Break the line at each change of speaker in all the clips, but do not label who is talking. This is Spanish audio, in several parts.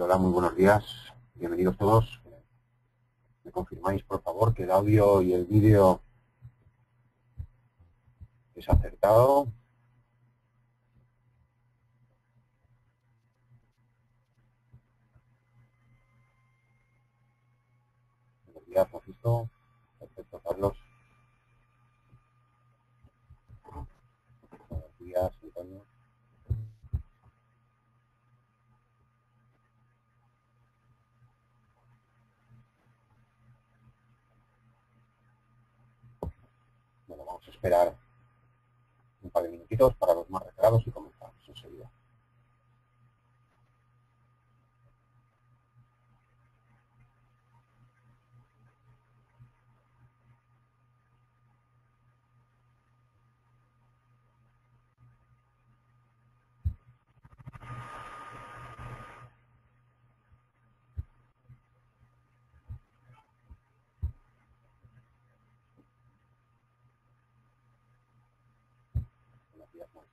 Hola, muy buenos días. Bienvenidos todos. ¿Me confirmáis, por favor, que el audio y el vídeo es acertado? Buenos días, Francisco. Perfecto, Carlos. Buenos días, Antonio. Bueno, vamos a esperar un par de minutitos para los más retrasados y comenzamos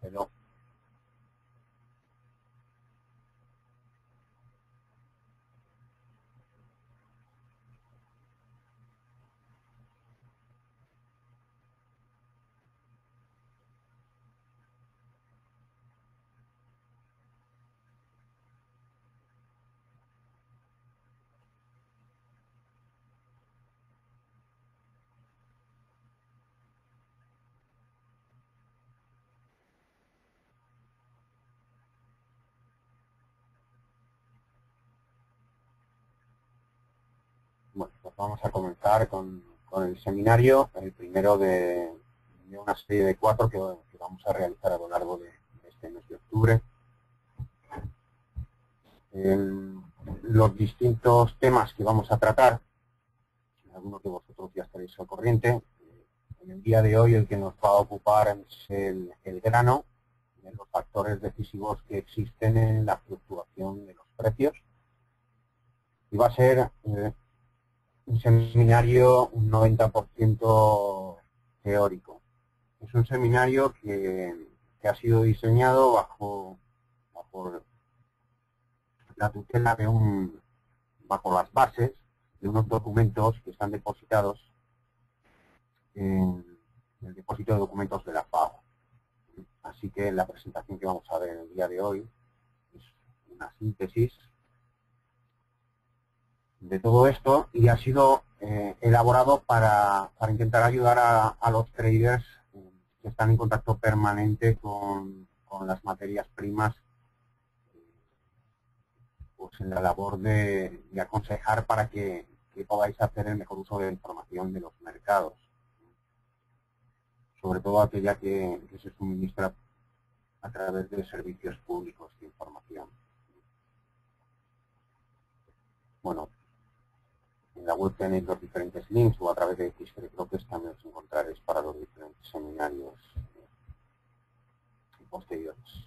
Buenos días, vamos a comenzar con, el seminario, el primero de, una serie de cuatro que, vamos a realizar a lo largo de, este mes de octubre. Los distintos temas que vamos a tratar, algunos de vosotros ya estaréis al corriente, en el día de hoy el que nos va a ocupar es el, grano, los factores decisivos que existen en la fluctuación de los precios. Y va a ser eh, un seminario un 90% teórico. Es un seminario que, que, ha sido diseñado bajo, bajo la tutela de un, bajo las bases de unos documentos que están depositados en el depósito de documentos de la FAO. Así que la presentación que vamos a ver el día de hoy es una síntesis de todo esto y ha sido eh, elaborado para, para, intentar ayudar a, a los traders eh, que están en contacto permanente con, con las materias primas pues en la labor de, aconsejar para que, que, podáis hacer el mejor uso de la información de los mercados. Sobre todo aquella que, que se suministra a través de servicios públicos de información. Bueno, en la web tenéis los diferentes links o a través de X creo que también os encontraréis para los diferentes seminarios posteriores.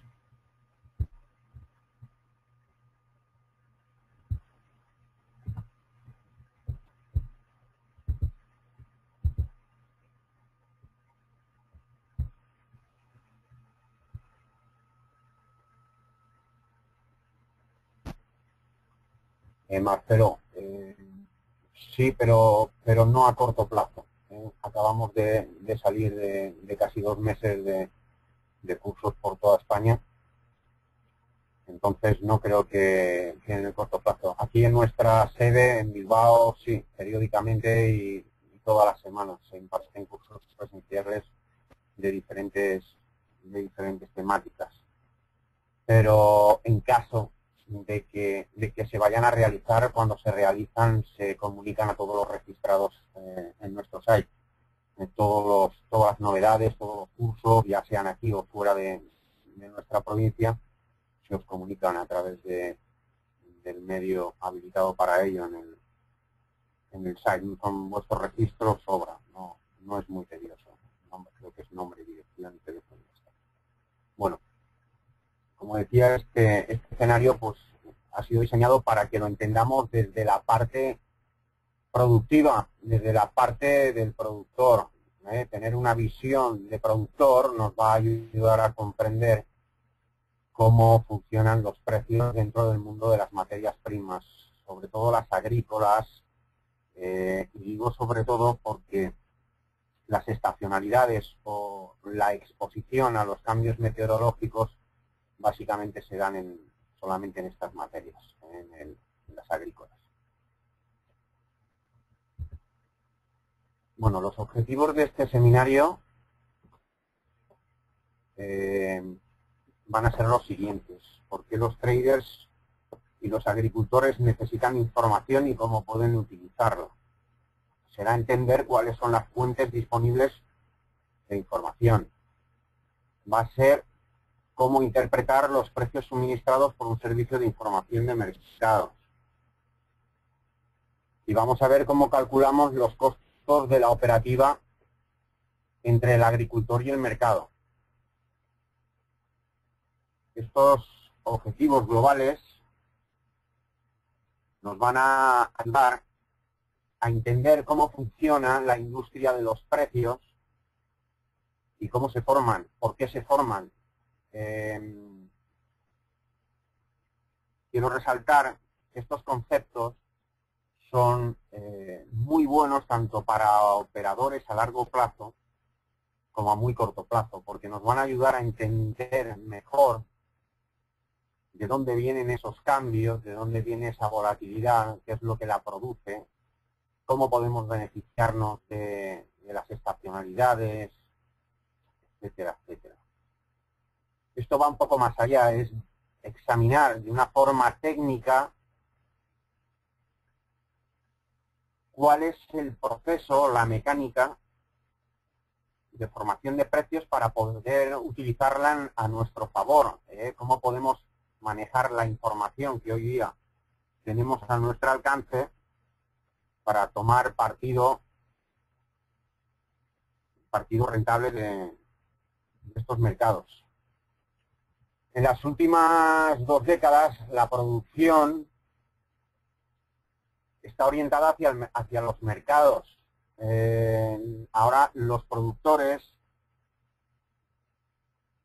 Eh, Marcelo, eh, sí, pero, pero no a corto plazo. Eh, acabamos de, salir de, casi dos meses de, de, cursos por toda España. Entonces no creo que, en el corto plazo. Aquí en nuestra sede, en Bilbao, sí, periódicamente y, y todas las semanas se imparten cursos presenciales de diferentes, de diferentes temáticas. Pero en caso de que, de que se vayan a realizar, cuando se realizan se comunican a todos los registrados eh, en nuestro site. Eh, todos los, todas las novedades, todos los cursos, ya sean aquí o fuera de, nuestra provincia, se os comunican a través de, del medio habilitado para ello en el, en el site. Con vuestro registro sobra, no, no es muy tedioso. Nombre, creo que es nombre, dirección y teléfono. Bueno, como decía, este, este escenario pues ha sido diseñado para que lo entendamos desde la parte productiva, desde la parte del productor. ¿eh? Tener una visión de productor nos va a ayudar a comprender cómo funcionan los precios dentro del mundo de las materias primas, sobre todo las agrícolas, eh, y digo sobre todo porque las estacionalidades o la exposición a los cambios meteorológicos básicamente se dan en, solamente en estas materias, en, las agrícolas. Bueno, los objetivos de este seminario eh, van a ser los siguientes. ¿Por qué los traders y los agricultores necesitan información y cómo pueden utilizarla? será entender cuáles son las fuentes disponibles de información. Va a ser cómo interpretar los precios suministrados por un servicio de información de mercados. Y vamos a ver cómo calculamos los costos de la operativa entre el agricultor y el mercado. Estos objetivos globales nos van a ayudar a entender cómo funciona la industria de los precios y cómo se forman, por qué se forman. Em, quiero resaltar que estos conceptos son eh, muy buenos tanto para operadores a largo plazo como a muy corto plazo, porque nos van a ayudar a entender mejor de dónde vienen esos cambios, de dónde viene esa volatilidad, qué es lo que la produce cómo podemos beneficiarnos de, las estacionalidades, etcétera, etcétera. Esto va un poco más allá, es examinar de una forma técnica cuál es el proceso, la mecánica de formación de precios para poder utilizarla a nuestro favor, ¿eh? cómo podemos manejar la información que hoy día tenemos a nuestro alcance para tomar partido partido rentable de, estos mercados. En las últimas dos décadas la producción está orientada hacia, los mercados. Eh, ahora los productores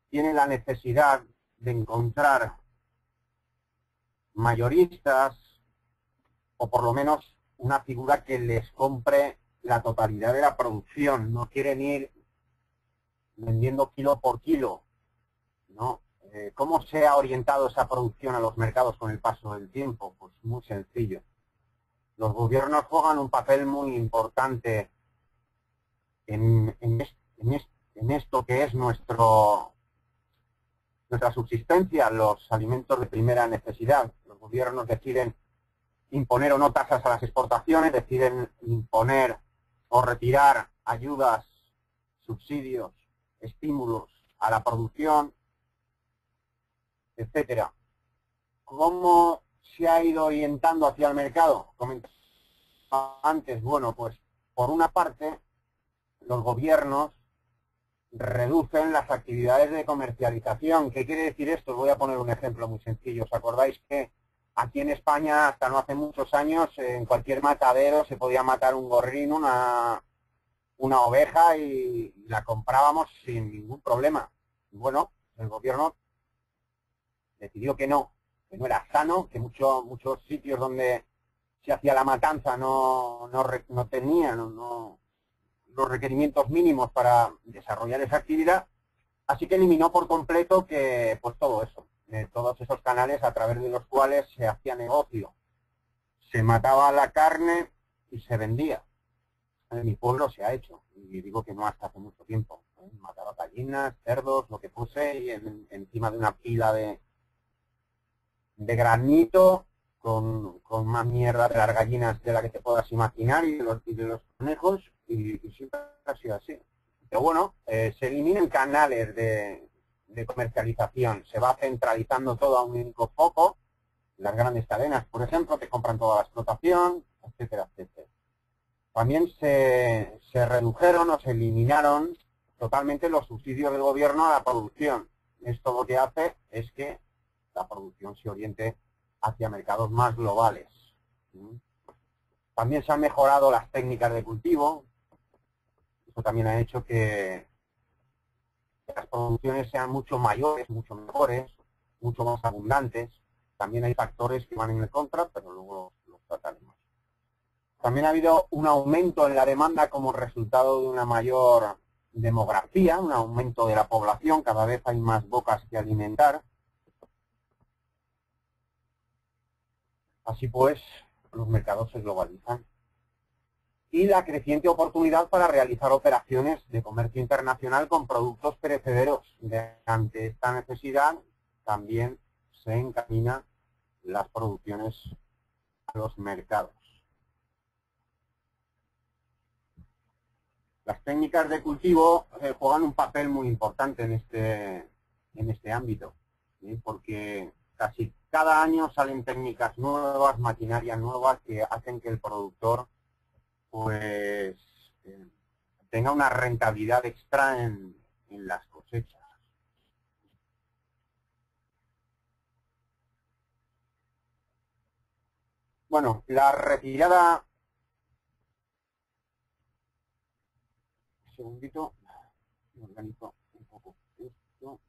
tienen la necesidad de encontrar mayoristas o por lo menos una figura que les compre la totalidad de la producción. No quieren ir vendiendo kilo por kilo. ¿no? Eh, ¿Cómo se ha orientado esa producción a los mercados con el paso del tiempo? Pues muy sencillo. Los gobiernos juegan un papel muy importante en, en esto que es nuestro nuestra subsistencia, los alimentos de primera necesidad. Los gobiernos deciden imponer o no tasas a las exportaciones, deciden imponer o retirar ayudas, subsidios, estímulos a la producción, etcétera. ¿Cómo se ha ido orientando hacia el mercado? antes, bueno, pues por una parte, los gobiernos reducen las actividades de comercialización. ¿Qué quiere decir esto? Os voy a poner un ejemplo muy sencillo. ¿Os acordáis que Aquí en España, hasta no hace muchos años, en cualquier matadero se podía matar un gorrín, una, una oveja y la comprábamos sin ningún problema. Bueno, el gobierno decidió que no, que no era sano, que muchos muchos sitios donde se hacía la matanza no, no, no tenían los requerimientos mínimos para desarrollar esa actividad, así que eliminó por completo que pues todo eso de todos esos canales a través de los cuales se hacía negocio. Se mataba la carne y se vendía. En mi pueblo se ha hecho, y digo que no hasta hace mucho tiempo. Mataba gallinas, cerdos, lo que puse, y encima de una pila de, de granito, con, más mierda de las gallinas de la que te puedas imaginar, y de los, de los conejos, y, siempre ha sido así. Pero bueno, eh, se eliminan canales de, de comercialización. Se va centralizando todo a un único foco. Las grandes cadenas, por ejemplo, que compran toda la explotación, etcétera, etcétera. También se, se redujeron o se eliminaron totalmente los subsidios del gobierno a la producción. Esto lo que hace es que la producción se oriente hacia mercados más globales. También se han mejorado las técnicas de cultivo. Eso también ha hecho que las producciones sean mucho mayores, mucho mejores. mucho más abundantes. También hay factores que van en el contra, pero luego los trataremos. También ha habido un aumento en la demanda como resultado de una mayor demografía, un aumento de la población, cada vez hay más bocas que alimentar. Así pues, los mercados se globalizan. Y la creciente oportunidad para realizar operaciones de comercio internacional con productos perecederos. ante esta necesidad también se encamina las producciones a los mercados. Las técnicas de cultivo eh, juegan un papel muy importante en este, en este ámbito, porque casi cada año salen técnicas nuevas, maquinarias nuevas que hacen que el productor pues eh, tenga una rentabilidad extra en, las cosechas. Bueno, la retirada segundito, organizo un poco esto.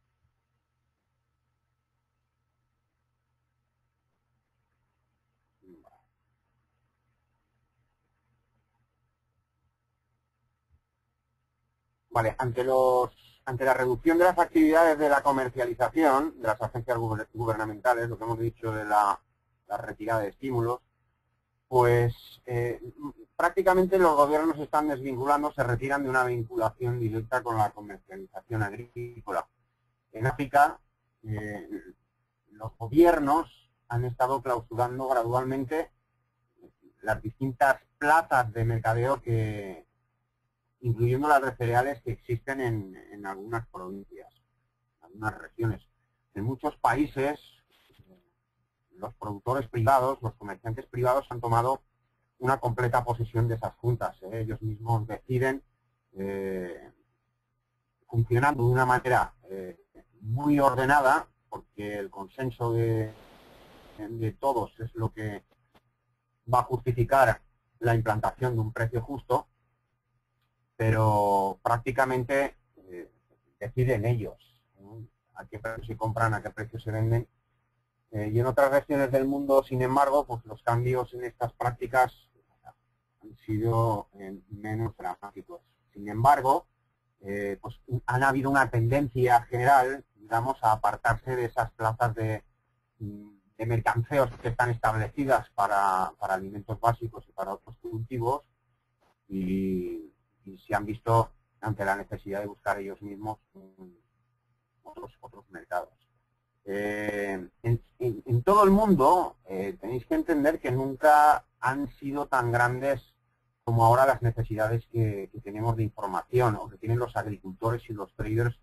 Vale, ante los ante la reducción de las actividades de la comercialización de las agencias gubernamentales, lo que hemos dicho de la, retirada de estímulos, pues eh, prácticamente los gobiernos están desvinculando, se retiran de una vinculación directa con la comercialización agrícola. En África, eh, los gobiernos han estado clausurando gradualmente las distintas plazas de mercadeo que, incluyendo las de cereales que existen en, algunas provincias, en algunas regiones. En muchos países, los productores privados, los comerciantes privados han tomado una completa posesión de esas juntas. ¿eh? Ellos mismos deciden, eh, funcionando de una manera eh, muy ordenada, porque el consenso de todos es lo que va a justificar la implantación de un precio justo, pero prácticamente deciden ellos a qué precio se compran, a qué precio se venden. Eh, y en otras regiones del mundo, sin embargo, pues los cambios en estas prácticas han sido eh, menos dramáticos. Sin embargo, eh, pues han habido una tendencia general, digamos, a apartarse de esas plazas de, de mercanceos que están establecidas para, alimentos básicos y para otros cultivos se han visto ante la necesidad de buscar ellos mismos otros, otros mercados. Eh, en, todo el mundo eh, tenéis que entender que nunca han sido tan grandes como ahora las necesidades que, tenemos de información o que tienen los agricultores y los traders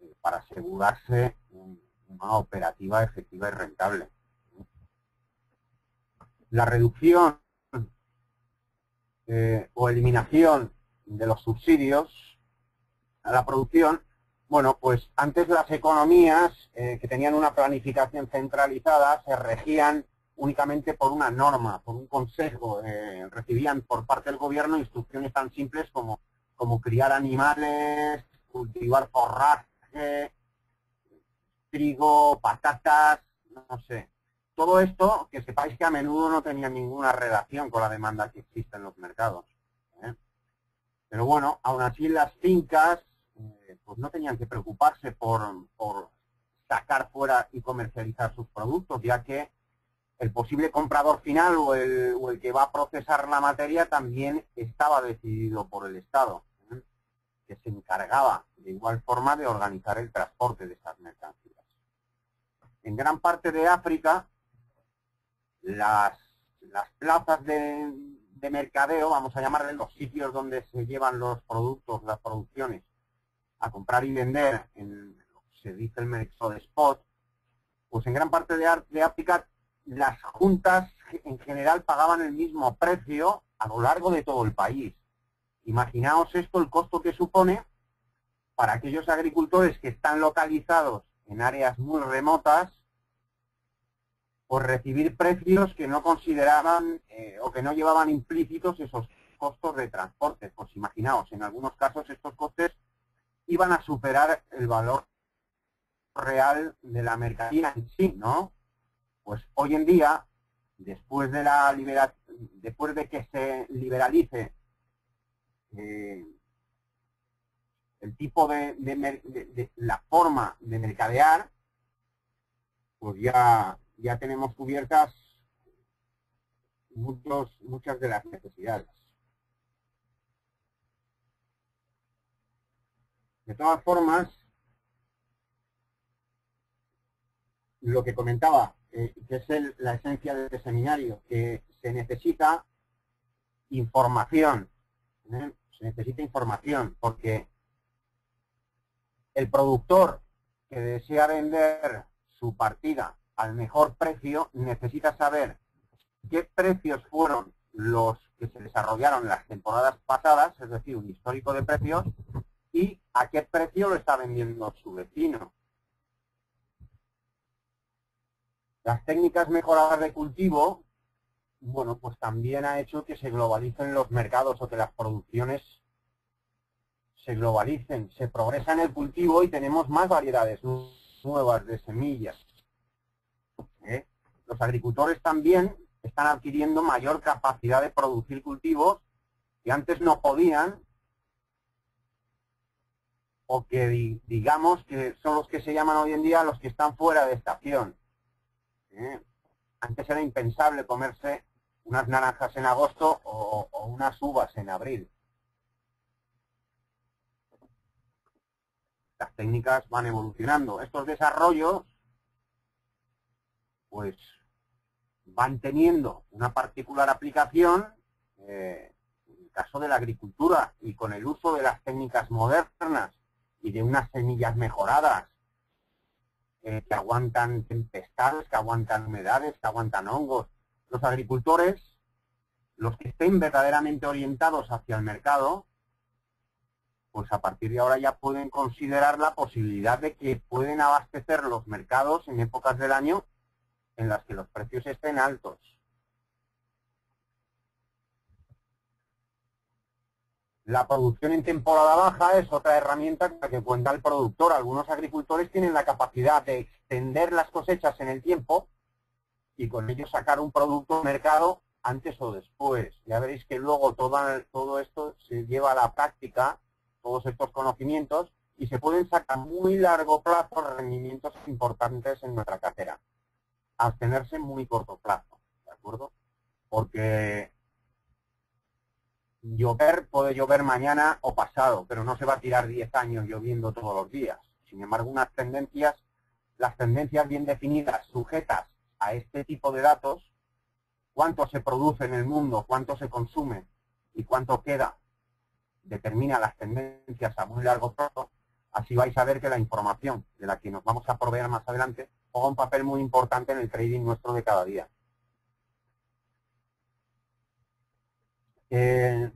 eh, para asegurarse una operativa efectiva y rentable. La reducción o eliminación de los subsidios a la producción bueno, pues antes las economías eh, que tenían una planificación centralizada se regían únicamente por una norma, por un consejo. Eh, recibían por parte del gobierno instrucciones tan simples como, como criar animales, cultivar forraje, trigo, patatas, no sé. Todo esto, que sepáis que a menudo no tenía ninguna relación con la demanda que existe en los mercados. Pero bueno, aún así las fincas eh, pues no tenían que preocuparse por, sacar fuera y comercializar sus productos, ya que el posible comprador final o el, que va a procesar la materia también estaba decidido por el Estado, ¿eh? que se encargaba de igual forma de organizar el transporte de esas mercancías. En gran parte de África, las, plazas de, de mercadeo, vamos a llamarle los sitios donde se llevan los productos, las producciones, a comprar y vender en lo que se dice el mercado de spot, pues en gran parte de, de África las juntas en general pagaban el mismo precio a lo largo de todo el país. Imaginaos esto, el costo que supone para aquellos agricultores que están localizados en áreas muy remotas, por recibir precios que no consideraban eh, o que no llevaban implícitos esos costos de transporte. Pues imaginaos, en algunos casos estos costes iban a superar el valor real de la mercancía en sí, ¿no? Pues hoy en día, después de la después de que se liberalice eh, el tipo de, la forma de mercadear, pues ya, ya tenemos cubiertas muchos, muchas de las necesidades. De todas formas, lo que comentaba, eh, que es la esencia de este seminario, que se necesita información, ¿eh? se necesita información, porque el productor que desea vender su partida al mejor precio necesita saber qué precios fueron los que se desarrollaron las temporadas pasadas, es decir, un histórico de precios, y a qué precio lo está vendiendo su vecino. Las técnicas mejoradas de cultivo, bueno, pues también ha hecho que se globalicen los mercados o que las producciones se globalicen, se progresa en el cultivo y tenemos más variedades nuevas de semillas. Los agricultores también están adquiriendo mayor capacidad de producir cultivos que antes no podían o que digamos que son los que se llaman hoy en día los que están fuera de estación. ¿eh? Antes era impensable comerse unas naranjas en agosto o, unas uvas en abril. Las técnicas van evolucionando. Estos desarrollos, pues, van teniendo una particular aplicación eh, en el caso de la agricultura y con el uso de las técnicas modernas y de unas semillas mejoradas eh, que aguantan tempestades, que aguantan humedades, que aguantan hongos. Los agricultores, los que estén verdaderamente orientados hacia el mercado, pues a partir de ahora ya pueden considerar la posibilidad de que pueden abastecer los mercados en épocas del año en las que los precios estén altos. La producción en temporada baja es otra herramienta con que cuenta el productor. Algunos agricultores tienen la capacidad de extender las cosechas en el tiempo y con ello sacar un producto al mercado antes o después. Ya veréis que luego todo, todo esto se lleva a la práctica, todos estos conocimientos, y se pueden sacar a muy largo plazo rendimientos importantes en nuestra cartera. Abstenerse en muy corto plazo, ¿de acuerdo? Porque llover puede llover mañana o pasado, pero no se va a tirar 10 años lloviendo todos los días. Sin embargo, unas tendencias, las tendencias bien definidas, sujetas a este tipo de datos, cuánto se produce en el mundo, cuánto se consume y cuánto queda, determina las tendencias a muy largo plazo, así vais a ver que la información de la que nos vamos a proveer más adelante juega un papel muy importante en el trading nuestro de cada día. Eh,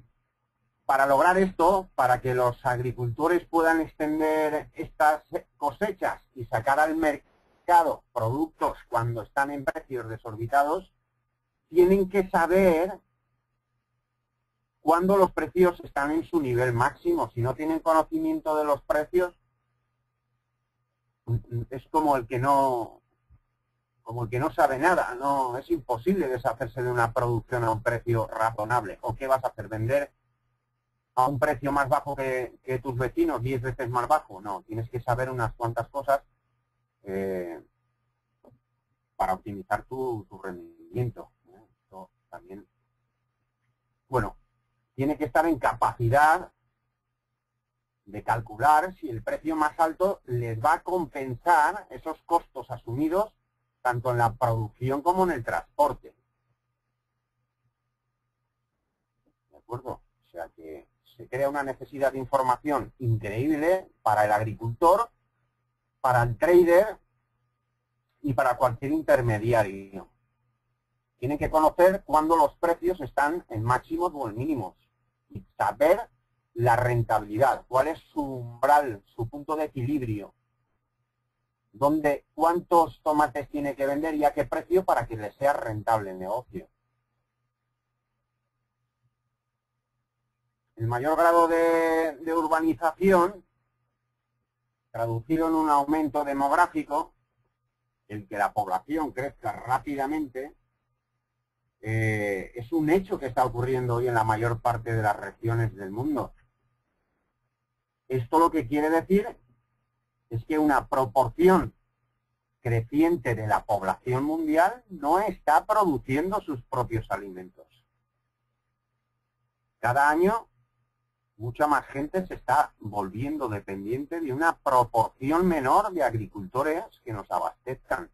para lograr esto, para que los agricultores puedan extender estas cosechas y sacar al mercado productos cuando están en precios desorbitados, tienen que saber cuándo los precios están en su nivel máximo. Si no tienen conocimiento de los precios, es como el que no como el que no sabe nada, no es imposible deshacerse de una producción a un precio razonable. ¿O qué vas a hacer? ¿Vender a un precio más bajo que, tus vecinos, 10 veces más bajo? No, tienes que saber unas cuantas cosas eh, para optimizar tu, rendimiento. También, bueno, tiene que estar en capacidad de calcular si el precio más alto les va a compensar esos costos asumidos tanto en la producción como en el transporte. ¿De acuerdo? O sea que se crea una necesidad de información increíble para el agricultor, para el trader y para cualquier intermediario. Tienen que conocer cuándo los precios están en máximos o en mínimos y saber la rentabilidad, cuál es su umbral, su punto de equilibrio, cuántos tomates tiene que vender y a qué precio para que le sea rentable el negocio. El mayor grado de, urbanización traducido en un aumento demográfico, el que la población crezca rápidamente, eh, es un hecho que está ocurriendo hoy en la mayor parte de las regiones del mundo. Esto lo que quiere decir es que una proporción creciente de la población mundial no está produciendo sus propios alimentos. Cada año mucha más gente se está volviendo dependiente de una proporción menor de agricultores que nos abastezcan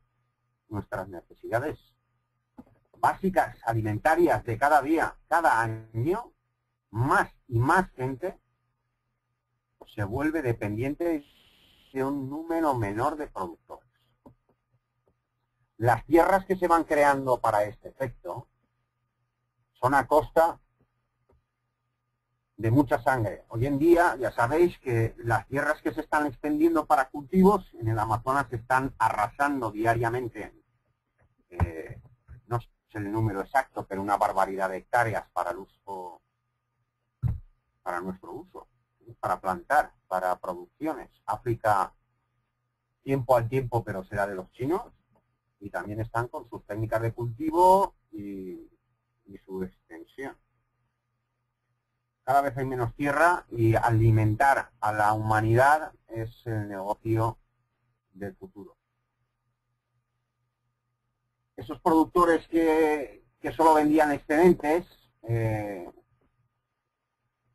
nuestras necesidades básicas alimentarias de cada día, cada año, más y más gente se vuelve dependiente de un número menor de productores. Las tierras que se van creando para este efecto son a costa de mucha sangre. Hoy en día ya sabéis que las tierras que se están extendiendo para cultivos en el Amazonas se están arrasando diariamente. Eh, no sé el número exacto, pero una barbaridad de hectáreas para el uso, para nuestro uso, para plantar, para producciones. África, tiempo al tiempo, pero será de los chinos. Y también están con sus técnicas de cultivo y su extensión cada vez hay menos tierra y alimentar a la humanidad es el negocio del futuro. Esos productores que, solo vendían excedentes eh,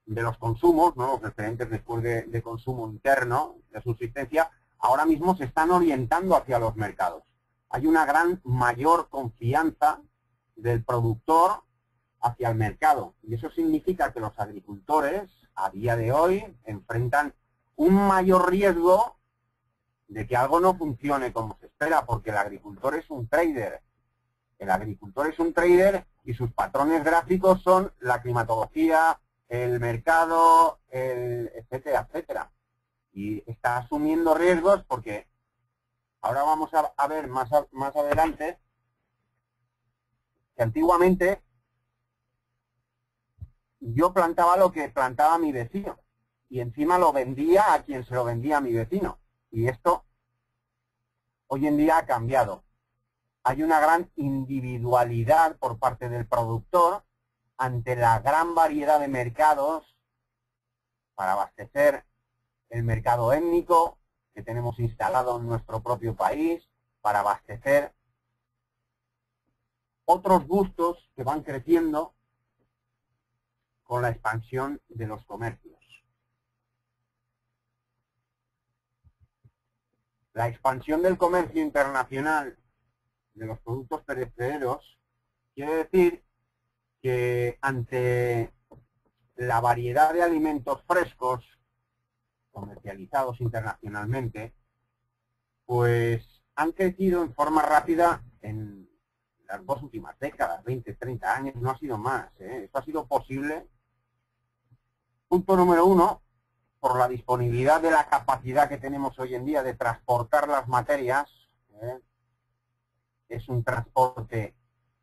de los consumos, los excedentes después de, consumo interno, de subsistencia, ahora mismo se están orientando hacia los mercados. Hay una gran mayor confianza del productor hacia el mercado. Y eso significa que los agricultores a día de hoy enfrentan un mayor riesgo de que algo no funcione como se espera, porque el agricultor es un trader. El agricultor es un trader y sus patrones gráficos son la climatología, el mercado, el etcétera, etcétera. Y está asumiendo riesgos porque ahora vamos a, ver más, más adelante que antiguamente yo plantaba lo que plantaba mi vecino y encima lo vendía a quien se lo vendía a mi vecino. Y esto hoy en día ha cambiado. Hay una gran individualidad por parte del productor ante la gran variedad de mercados para abastecer el mercado étnico que tenemos instalado en nuestro propio país, para abastecer otros gustos que van creciendo con la expansión de los comercios. La expansión del comercio internacional de los productos perecederos quiere decir que ante la variedad de alimentos frescos comercializados internacionalmente, pues han crecido en forma rápida en las dos últimas décadas, 20, 30 años, no ha sido más. ¿eh? Esto ha sido posible Punto número uno, por la disponibilidad de la capacidad que tenemos hoy en día de transportar las materias, ¿eh? es un transporte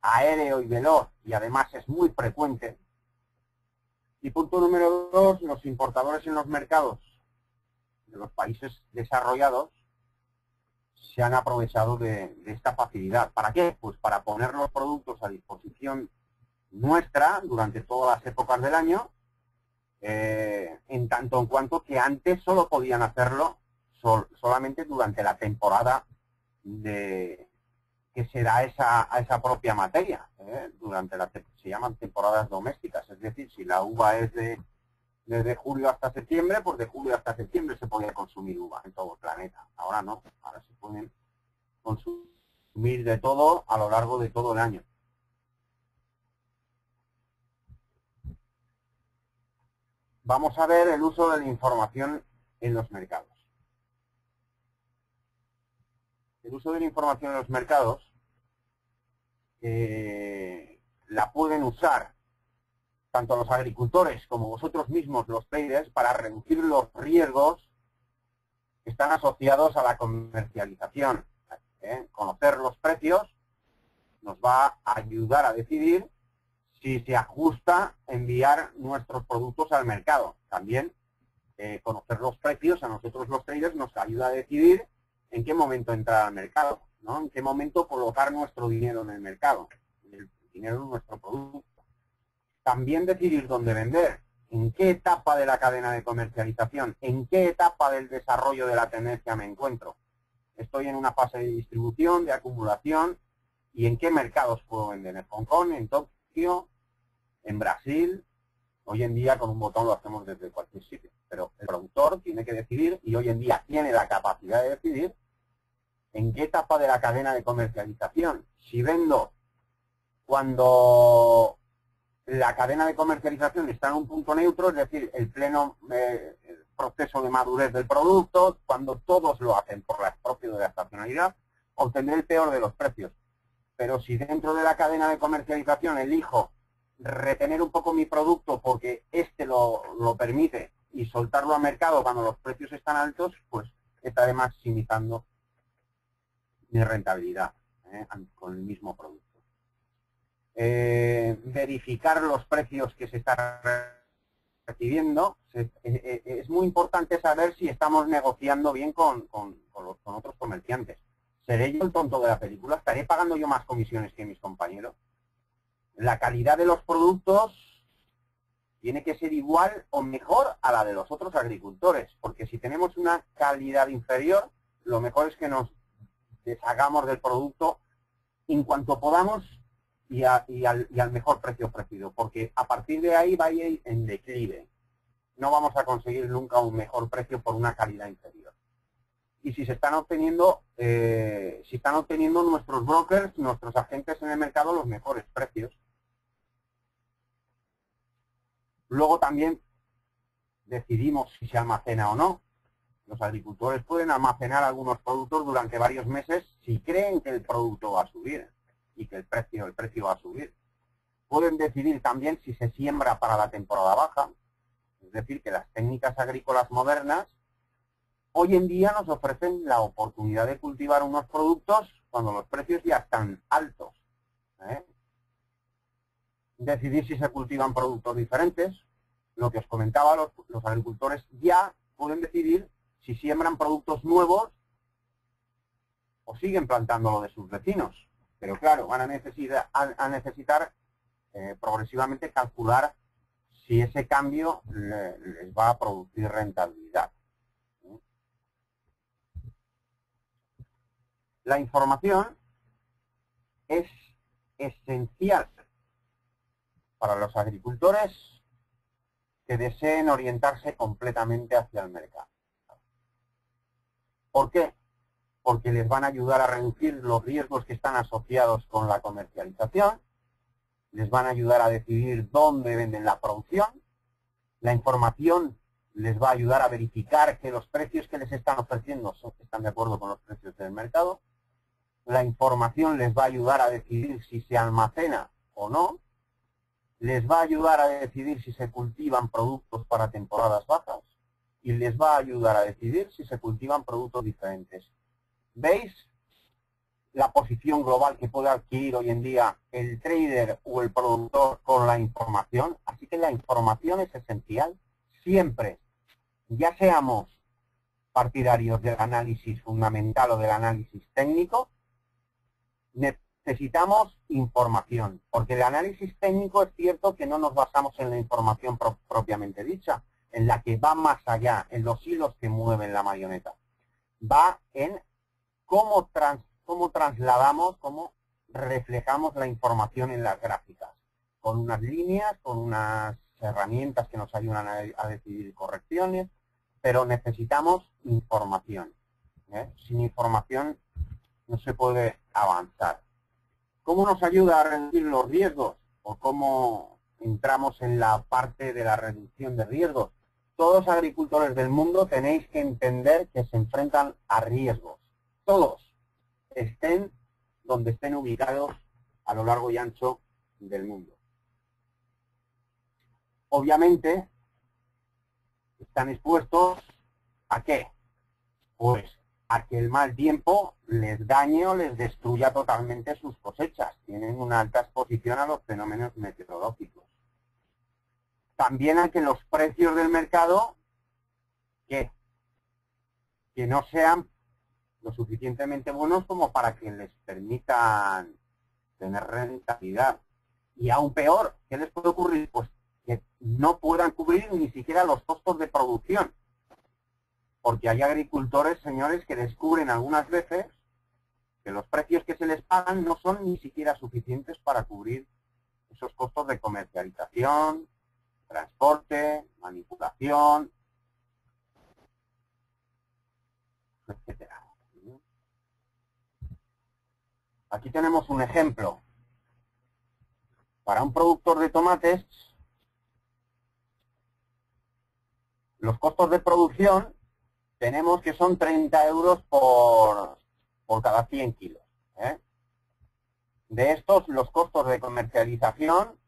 aéreo y veloz y además es muy frecuente. Y punto número dos, los importadores en los mercados de los países desarrollados se han aprovechado de, esta facilidad. ¿Para qué? Pues para poner los productos a disposición nuestra durante todas las épocas del año eh, en tanto en cuanto que antes solo podían hacerlo solamente durante la temporada de que se da esa, a esa propia materia, ¿eh? durante la se llaman temporadas domésticas, es decir, si la uva es de desde julio hasta septiembre, pues de julio hasta septiembre se podía consumir uva en todo el planeta. Ahora no, ahora se pueden consumir de todo a lo largo de todo el año. vamos a ver el uso de la información en los mercados. El uso de la información en los mercados eh, la pueden usar tanto los agricultores como vosotros mismos, los traders, para reducir los riesgos que están asociados a la comercialización. ¿eh? Conocer los precios nos va a ayudar a decidir si se ajusta enviar nuestros productos al mercado. También Eh, conocer los precios a nosotros los traders nos ayuda a decidir en qué momento entrar al mercado, ¿no? En qué momento colocar nuestro dinero en el mercado, el dinero en nuestro producto. También decidir dónde vender, en qué etapa de la cadena de comercialización, en qué etapa del desarrollo de la tendencia me encuentro. Estoy en una fase de distribución, de acumulación, y en qué mercados puedo vender, en Hong Kong, en Tokio, en Brasil. Hoy en día con un botón lo hacemos desde cualquier sitio, pero el productor tiene que decidir y hoy en día tiene la capacidad de decidir en qué etapa de la cadena de comercialización. Si vendo cuando la cadena de comercialización está en un punto neutro, es decir, el pleno eh, proceso de madurez del producto, cuando todos lo hacen por la propio de la estacionalidad, obtendré el peor de los precios. Pero si dentro de la cadena de comercialización elijo retener un poco mi producto porque este lo, lo permite y soltarlo al mercado cuando los precios están altos, pues estaré maximizando mi rentabilidad ¿eh? con el mismo producto. Eh, verificar los precios que se están recibiendo. Eh, es muy importante saber si estamos negociando bien con, con, con otros comerciantes. ¿Seré yo el tonto de la película? ¿Estaré pagando yo más comisiones que mis compañeros? La calidad de los productos tiene que ser igual o mejor a la de los otros agricultores, porque si tenemos una calidad inferior, lo mejor es que nos deshagamos del producto en cuanto podamos y, y, al, y, al, mejor precio ofrecido, porque a partir de ahí va a ir en declive. No vamos a conseguir nunca un mejor precio por una calidad inferior. Y si se están obteniendo, eh, si están obteniendo nuestros brokers, nuestros agentes en el mercado los mejores precios. Luego también decidimos si se almacena o no. Los agricultores pueden almacenar algunos productos durante varios meses si creen que el producto va a subir y que el precio, el precio va a subir. Pueden decidir también si se siembra para la temporada baja, es decir, que las técnicas agrícolas modernas hoy en día nos ofrecen la oportunidad de cultivar unos productos cuando los precios ya están altos. ¿eh? Decidir si se cultivan productos diferentes. Lo que os comentaba, los, los agricultores ya pueden decidir si siembran productos nuevos o siguen plantando lo de sus vecinos. Pero claro, van a necesitar, eh, progresivamente calcular si ese cambio le, les va a producir rentabilidad. La información es esencial para los agricultores que deseen orientarse completamente hacia el mercado. ¿Por qué? Porque les van a ayudar a reducir los riesgos que están asociados con la comercialización, les van a ayudar a decidir dónde venden la producción, la información les va a ayudar a verificar que los precios que les están ofreciendo están de acuerdo con los precios del mercado, la información les va a ayudar a decidir si se almacena o no, les va a ayudar a decidir si se cultivan productos para temporadas bajas, y les va a ayudar a decidir si se cultivan productos diferentes. ¿Veis la posición global que puede adquirir hoy en día el trader o el productor con la información? Así que la información es esencial siempre, ya seamos partidarios del análisis fundamental o del análisis técnico, necesitamos información, porque el análisis técnico es cierto que no nos basamos en la información pro propiamente dicha, en la que va más allá, en los hilos que mueven la marioneta. Va en cómo, trans, cómo trasladamos, cómo reflejamos la información en las gráficas, con unas líneas, con unas herramientas que nos ayudan a, decidir correcciones, pero necesitamos información. ¿eh? Sin información no se puede avanzar. ¿Cómo nos ayuda a reducir los riesgos? ¿O cómo entramos en la parte de la reducción de riesgos? Todos agricultores del mundo tenéis que entender que se enfrentan a riesgos. Todos estén donde estén ubicados a lo largo y ancho del mundo. Obviamente, están expuestos a qué? Pues a que el mal tiempo les dañe o les destruya totalmente sus cosechas. Tienen una alta exposición a los fenómenos meteorológicos también a que los precios del mercado que, que no sean lo suficientemente buenos como para que les permitan tener rentabilidad. Y aún peor, ¿qué les puede ocurrir? Pues que no puedan cubrir ni siquiera los costos de producción. Porque hay agricultores, señores, que descubren algunas veces que los precios que se les pagan no son ni siquiera suficientes para cubrir esos costos de comercialización, transporte, manipulación, etcétera. Aquí tenemos un ejemplo. Para un productor de tomates, los costos de producción tenemos que son 30 euros por, por cada 100 kilos. ¿eh? De estos, los costos de comercialización,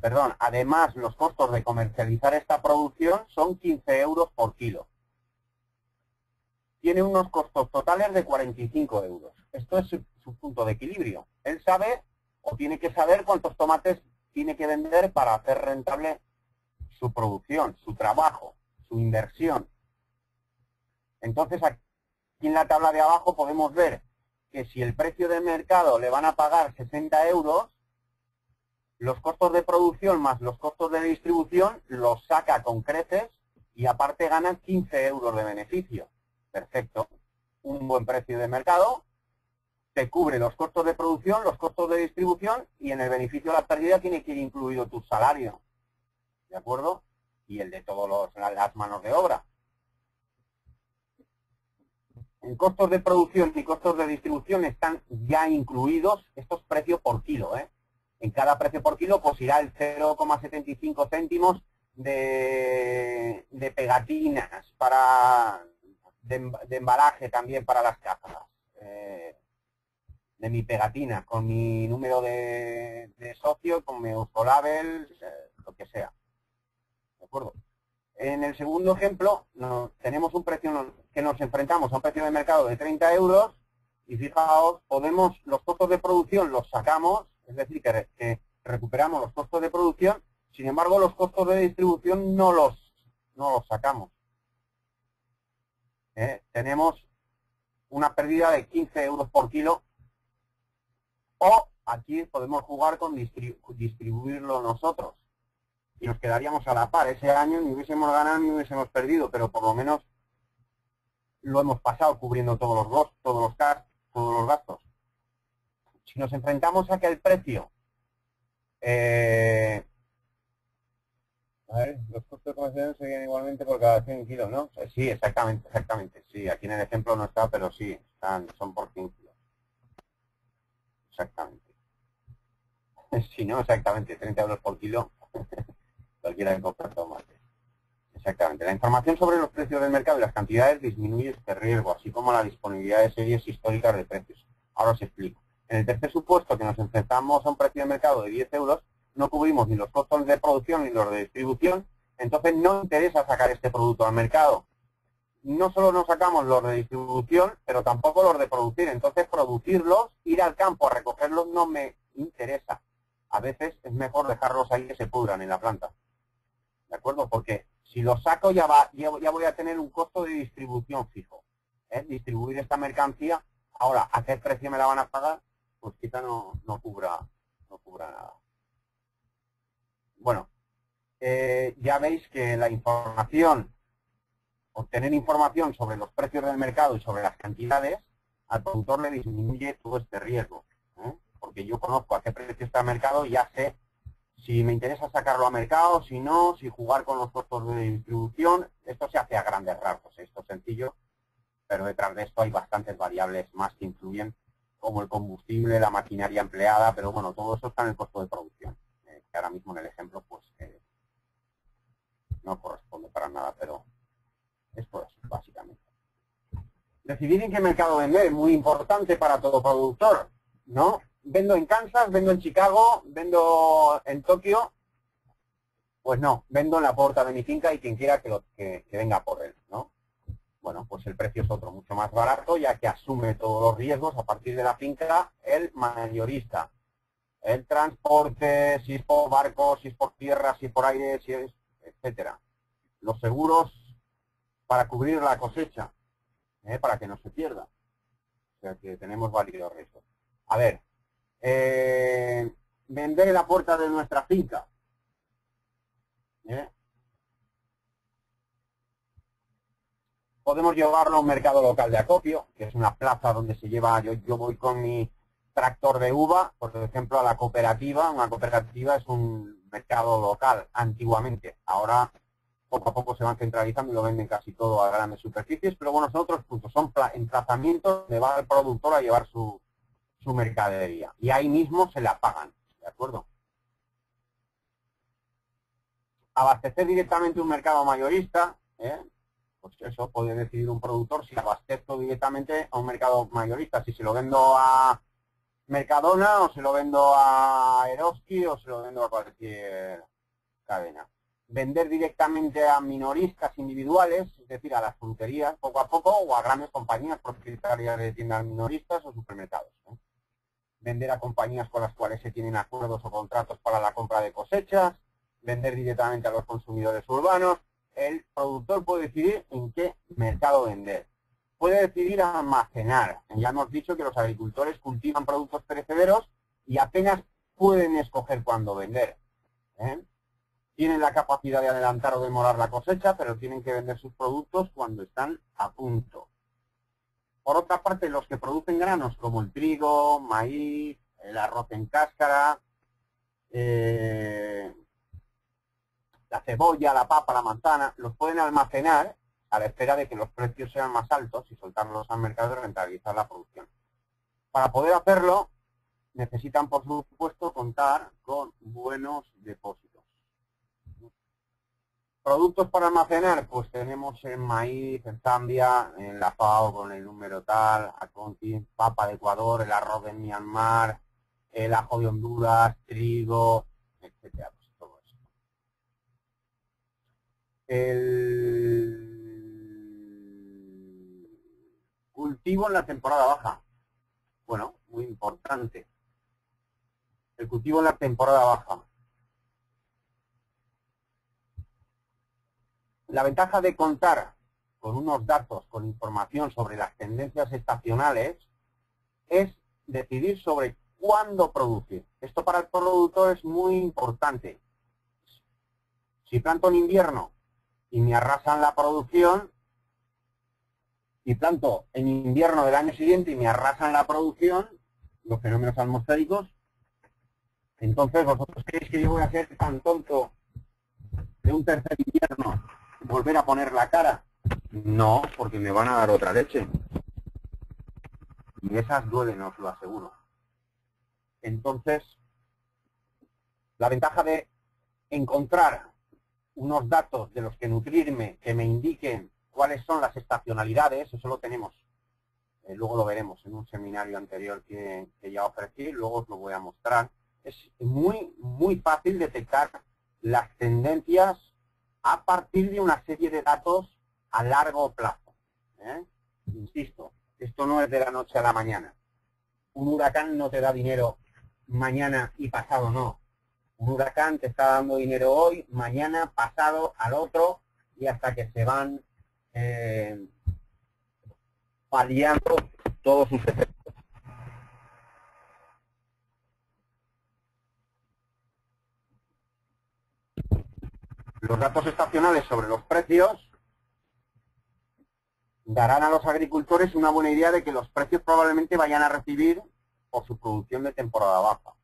perdón, además los costos de comercializar esta producción son 15 euros por kilo. Tiene unos costos totales de 45 euros. Esto es su, punto de equilibrio. Él sabe o tiene que saber cuántos tomates tiene que vender para hacer rentable su producción, su trabajo, su inversión. Entonces, aquí en la tabla de abajo podemos ver que si el precio de mercado le van a pagar 60 euros, los costos de producción más los costos de distribución los saca con creces y aparte gana 15 euros de beneficio. Perfecto. Un buen precio de mercado, te cubre los costos de producción, los costos de distribución y en el beneficio de la pérdida tiene que ir incluido tu salario. ¿De acuerdo? Y el de todas las manos de obra. En costos de producción y costos de distribución están ya incluidos estos precios por kilo. ¿eh? En cada precio por kilo pues irá el 0,75 céntimos de, pegatinas para de, de, embalaje también para las cajas. Eh, de mi pegatina, con mi número de, socio, con mi Euskolabel, eh, lo que sea. ¿De acuerdo? En el segundo ejemplo, tenemos un precio que nos enfrentamos a un precio de mercado de 30 euros y fijaos, podemos, los costos de producción los sacamos, es decir, que, recuperamos los costos de producción, sin embargo, los costos de distribución no los, no los sacamos. ¿Eh? Tenemos una pérdida de 15 euros por kilo o aquí podemos jugar con distribuirlo nosotros y nos quedaríamos a la par. Ese año ni hubiésemos ganado ni hubiésemos perdido, pero por lo menos lo hemos pasado cubriendo todos los todos los todos los gastos. Si nos enfrentamos a que el precio eh, los costos comerciales seguían igualmente por cada 100 kilos, ¿no? Eh, sí, exactamente, exactamente. Sí, aquí en el ejemplo no está, pero sí, están, son por 100 kilos. Exactamente. Si no, exactamente, 30 euros por kilo. cualquiera que compra tomate. Exactamente. La información sobre los precios del mercado y las cantidades disminuye este riesgo, así como la disponibilidad de series históricas de precios. Ahora os explico. En el tercer supuesto que nos enfrentamos a un precio de mercado de 10 euros, no cubrimos ni los costos de producción ni los de distribución, entonces no interesa sacar este producto al mercado. No solo nos sacamos los de distribución, pero tampoco los de producir. Entonces producirlos, ir al campo a recogerlos no me interesa. A veces es mejor dejarlos ahí que se pudran en la planta. ¿De acuerdo? Porque si lo saco ya, va, ya, voy a tener un costo de distribución fijo. ¿eh? Distribuir esta mercancía, ahora, ¿a qué precio me la van a pagar? Pues quizá no, no, cubra, no cubra nada. Bueno, eh, ya veis que la información, obtener información sobre los precios del mercado y sobre las cantidades, al productor le disminuye todo este riesgo. ¿eh? Porque yo conozco a qué precio está el mercado y ya sé si me interesa sacarlo a mercado, si no, si jugar con los costos de distribución, esto se hace a grandes rasgos, esto es sencillo, pero detrás de esto hay bastantes variables más que influyen, como el combustible, la maquinaria empleada, pero bueno, todo eso está en el costo de producción, eh, que ahora mismo en el ejemplo pues eh, no corresponde para nada, pero es básicamente. Decidir en qué mercado vender es muy importante para todo productor, ¿no? vendo en Kansas, vendo en Chicago, vendo en Tokio, pues no, vendo en la puerta de mi finca y quien quiera que, lo, que, venga por él, ¿no? Bueno, pues el precio es otro, mucho más barato, ya que asume todos los riesgos a partir de la finca el mayorista. El transporte, si es por barco, si es por tierra, si es por aire, si es, etcétera. los seguros para cubrir la cosecha, ¿eh? para que no se pierda. O sea que tenemos válidos riesgos. A ver, eh, vender la puerta de nuestra finca. ¿eh? Podemos llevarlo a un mercado local de acopio, que es una plaza donde se lleva, yo, yo voy con mi tractor de uva, por ejemplo, a la cooperativa. Una cooperativa es un mercado local antiguamente. Ahora poco a poco se van centralizando y lo venden casi todo a grandes superficies, pero bueno, son otros puntos, son emplazamientos donde va el productor a llevar su, su mercadería. Y ahí mismo se la pagan, ¿de acuerdo? Abastecer directamente un mercado mayorista, ¿eh? Pues eso puede decidir un productor si abastezco directamente a un mercado mayorista, si se lo vendo a Mercadona o se lo vendo a Eroski o se lo vendo a cualquier cadena vender directamente a minoristas individuales, es decir, a las fruterías poco a poco o a grandes compañías propietarias de tiendas minoristas o supermercados. Vender a compañías con las cuales se tienen acuerdos o contratos para la compra de cosechas, vender directamente a los consumidores urbanos. El productor puede decidir en qué mercado vender. Puede decidir almacenar. Ya hemos dicho que los agricultores cultivan productos perecederos y apenas pueden escoger cuándo vender. ¿eh? tienen la capacidad de adelantar o demorar la cosecha, pero tienen que vender sus productos cuando están a punto. Por otra parte, los que producen granos como el trigo, maíz, el arroz en cáscara, eh, la cebolla, la papa, la manzana, los pueden almacenar a la espera de que los precios sean más altos y soltarlos al mercado y rentabilizar la producción. Para poder hacerlo, necesitan, por supuesto, contar con buenos depósitos. Productos para almacenar, pues tenemos en maíz, en Zambia, en la FAO con el número tal, Aconti, papa de Ecuador, el arroz de Myanmar, el ajo de Honduras, trigo, etcétera, pues todo eso. El cultivo en la temporada baja. Bueno, muy importante. El cultivo en la temporada baja. La ventaja de contar con unos datos, con información sobre las tendencias estacionales, es decidir sobre cuándo producir. Esto para el productor es muy importante. Si planto en invierno y me arrasan la producción, y planto en invierno del año siguiente y me arrasan la producción, los fenómenos atmosféricos, entonces vosotros creéis que yo voy a ser tan tonto de un tercer invierno volver a poner la cara? No, porque me van a dar otra leche. Y esas duelen, os lo aseguro. Entonces, la ventaja de encontrar unos datos de los que nutrirme, que me indiquen cuáles son las estacionalidades, eso lo tenemos. Eh, luego lo veremos en un seminario anterior que, ya ofrecí, luego os lo voy a mostrar. Es muy, muy fácil detectar las tendencias a partir de una serie de datos a largo plazo. ¿eh? Insisto, esto no es de la noche a la mañana. Un huracán no te da dinero mañana y pasado no. Un huracán te está dando dinero hoy, mañana, pasado, al otro, y hasta que se van eh, paliando todos sus efectos. Los datos estacionales sobre los precios darán a los agricultores una buena idea de que los precios probablemente vayan a recibir por su producción de temporada baja.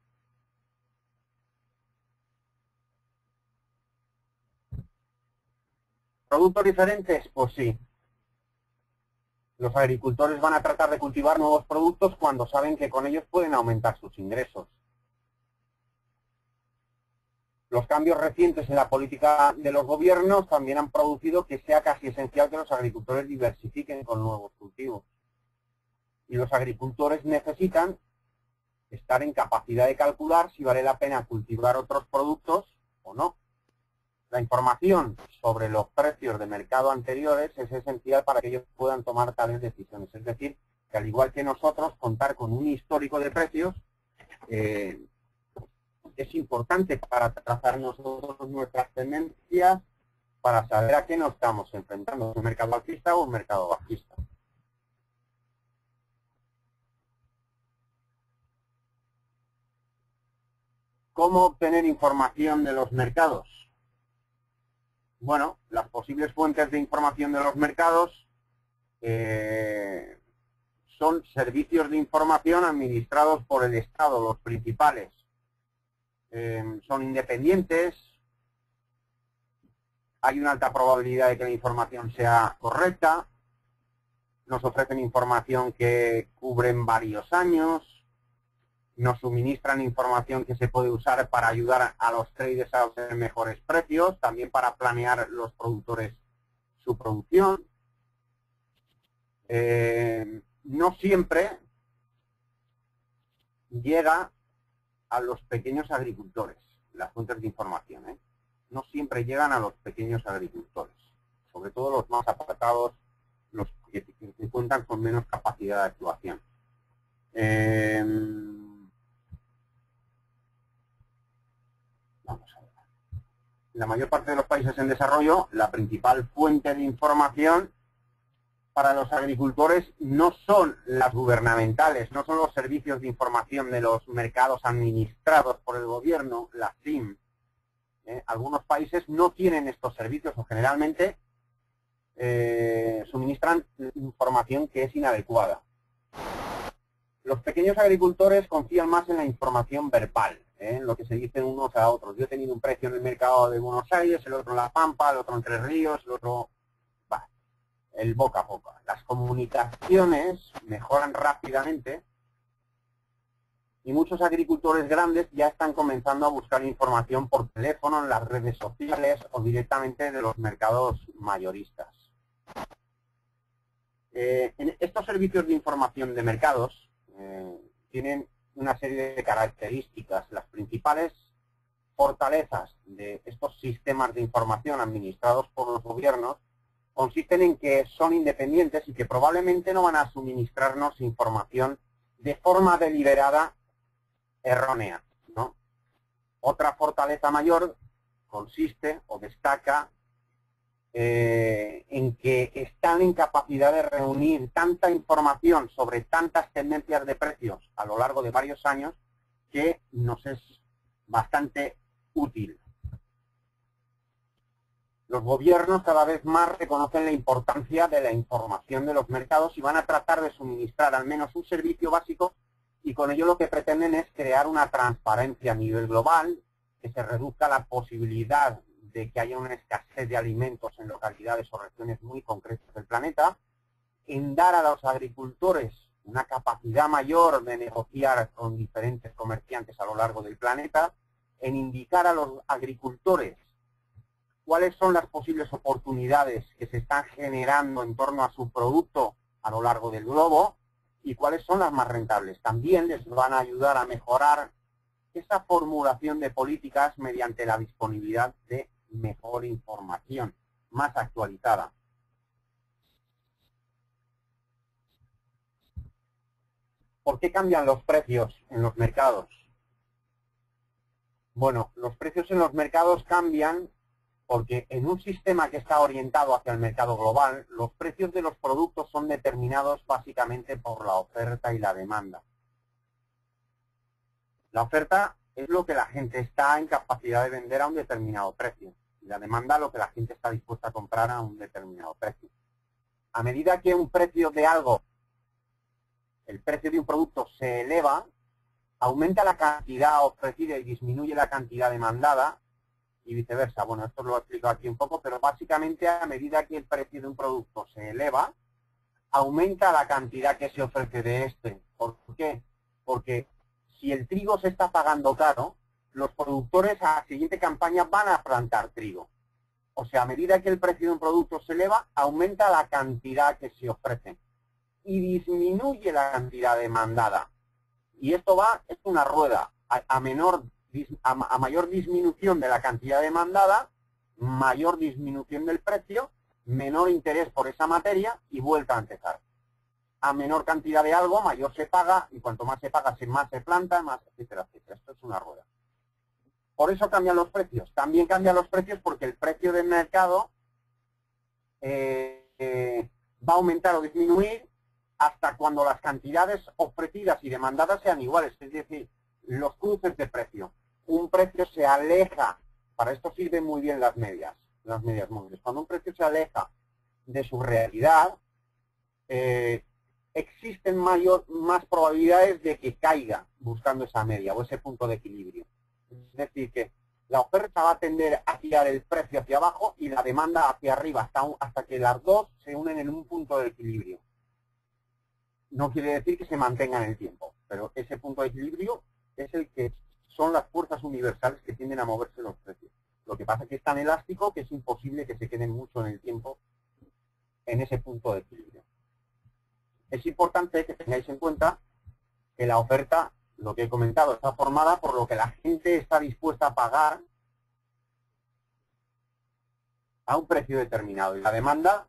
¿Productos diferentes? Pues sí. Los agricultores van a tratar de cultivar nuevos productos cuando saben que con ellos pueden aumentar sus ingresos. Los cambios recientes en la política de los gobiernos también han producido que sea casi esencial que los agricultores diversifiquen con nuevos cultivos. Y los agricultores necesitan estar en capacidad de calcular si vale la pena cultivar otros productos o no. La información sobre los precios de mercado anteriores es esencial para que ellos puedan tomar tales decisiones. Es decir, que al igual que nosotros, contar con un histórico de precios eh, es importante para trazar nosotros nuestras tendencias para saber a qué nos estamos enfrentando, un mercado alcista o un mercado bajista. ¿Cómo obtener información de los mercados? Bueno, las posibles fuentes de información de los mercados eh, son servicios de información administrados por el Estado, los principales. Eh, son independientes, hay una alta probabilidad de que la información sea correcta, nos ofrecen información que cubren varios años, nos suministran información que se puede usar para ayudar a los traders a obtener mejores precios, también para planear los productores su producción. Eh, no siempre llega a los pequeños agricultores las fuentes de información. ¿eh? No siempre llegan a los pequeños agricultores, sobre todo los más apartados, los que, cuentan con menos capacidad de actuación. Eh, vamos la mayor parte de los países en desarrollo, la principal fuente de información para los agricultores no son las gubernamentales, no son los servicios de información de los mercados administrados por el gobierno, la SIM. ¿eh? Algunos países no tienen estos servicios o generalmente eh, suministran información que es inadecuada. Los pequeños agricultores confían más en la información verbal, ¿eh? lo que se dicen unos a otros. Yo he tenido un precio en el mercado de Buenos Aires, el otro en La Pampa, el otro en Tres Ríos, el otro el boca a boca. Las comunicaciones mejoran rápidamente y muchos agricultores grandes ya están comenzando a buscar información por teléfono, en las redes sociales o directamente de los mercados mayoristas. Eh, estos servicios de información de mercados eh, tienen una serie de características. Las principales fortalezas de estos sistemas de información administrados por los gobiernos consisten en que son independientes y que probablemente no van a suministrarnos información de forma deliberada errónea. ¿no? Otra fortaleza mayor consiste o destaca eh, en que están en capacidad de reunir tanta información sobre tantas tendencias de precios a lo largo de varios años que nos es bastante útil. Los gobiernos cada vez más reconocen la importancia de la información de los mercados y van a tratar de suministrar al menos un servicio básico y con ello lo que pretenden es crear una transparencia a nivel global, que se reduzca la posibilidad de que haya una escasez de alimentos en localidades o regiones muy concretas del planeta, en dar a los agricultores una capacidad mayor de negociar con diferentes comerciantes a lo largo del planeta, en indicar a los agricultores cuáles son las posibles oportunidades que se están generando en torno a su producto a lo largo del globo y cuáles son las más rentables. También les van a ayudar a mejorar esa formulación de políticas mediante la disponibilidad de mejor información, más actualizada. ¿Por qué cambian los precios en los mercados? Bueno, los precios en los mercados cambian porque en un sistema que está orientado hacia el mercado global, los precios de los productos son determinados básicamente por la oferta y la demanda. La oferta es lo que la gente está en capacidad de vender a un determinado precio la demanda lo que la gente está dispuesta a comprar a un determinado precio. A medida que un precio de algo, el precio de un producto se eleva, aumenta la cantidad ofrecida y disminuye la cantidad demandada, y viceversa. Bueno, esto lo he explicado aquí un poco, pero básicamente a medida que el precio de un producto se eleva, aumenta la cantidad que se ofrece de este. ¿Por qué? Porque si el trigo se está pagando caro, los productores a la siguiente campaña van a plantar trigo. O sea, a medida que el precio de un producto se eleva, aumenta la cantidad que se ofrece y disminuye la cantidad demandada. Y esto va, es una rueda. A, a menor a, mayor disminución de la cantidad demandada, mayor disminución del precio, menor interés por esa materia y vuelta a empezar. A menor cantidad de algo, mayor se paga, y cuanto más se paga, más se planta, más, etcétera, etcétera. Esto es una rueda. Por eso cambian los precios. También cambian los precios porque el precio del mercado eh, eh, va a aumentar o disminuir hasta cuando las cantidades ofrecidas y demandadas sean iguales. Es decir, los cruces de precio. Un precio se aleja, para esto sirven muy bien las medias, las medias móviles. Cuando un precio se aleja de su realidad, eh, existen mayor, más probabilidades de que caiga buscando esa media o ese punto de equilibrio. Es decir, que la oferta va a tender a tirar el precio hacia abajo y la demanda hacia arriba hasta, hasta que las dos se unen en un punto de equilibrio. No quiere decir que se mantenga en el tiempo, pero ese punto de equilibrio es el que son las fuerzas universales que tienden a moverse los precios. Lo que pasa es que es tan elástico que es imposible que se queden mucho en el tiempo en ese punto de equilibrio. Es importante que tengáis en cuenta que la oferta lo que he comentado, está formada por lo que la gente está dispuesta a pagar a un precio determinado. Y la demanda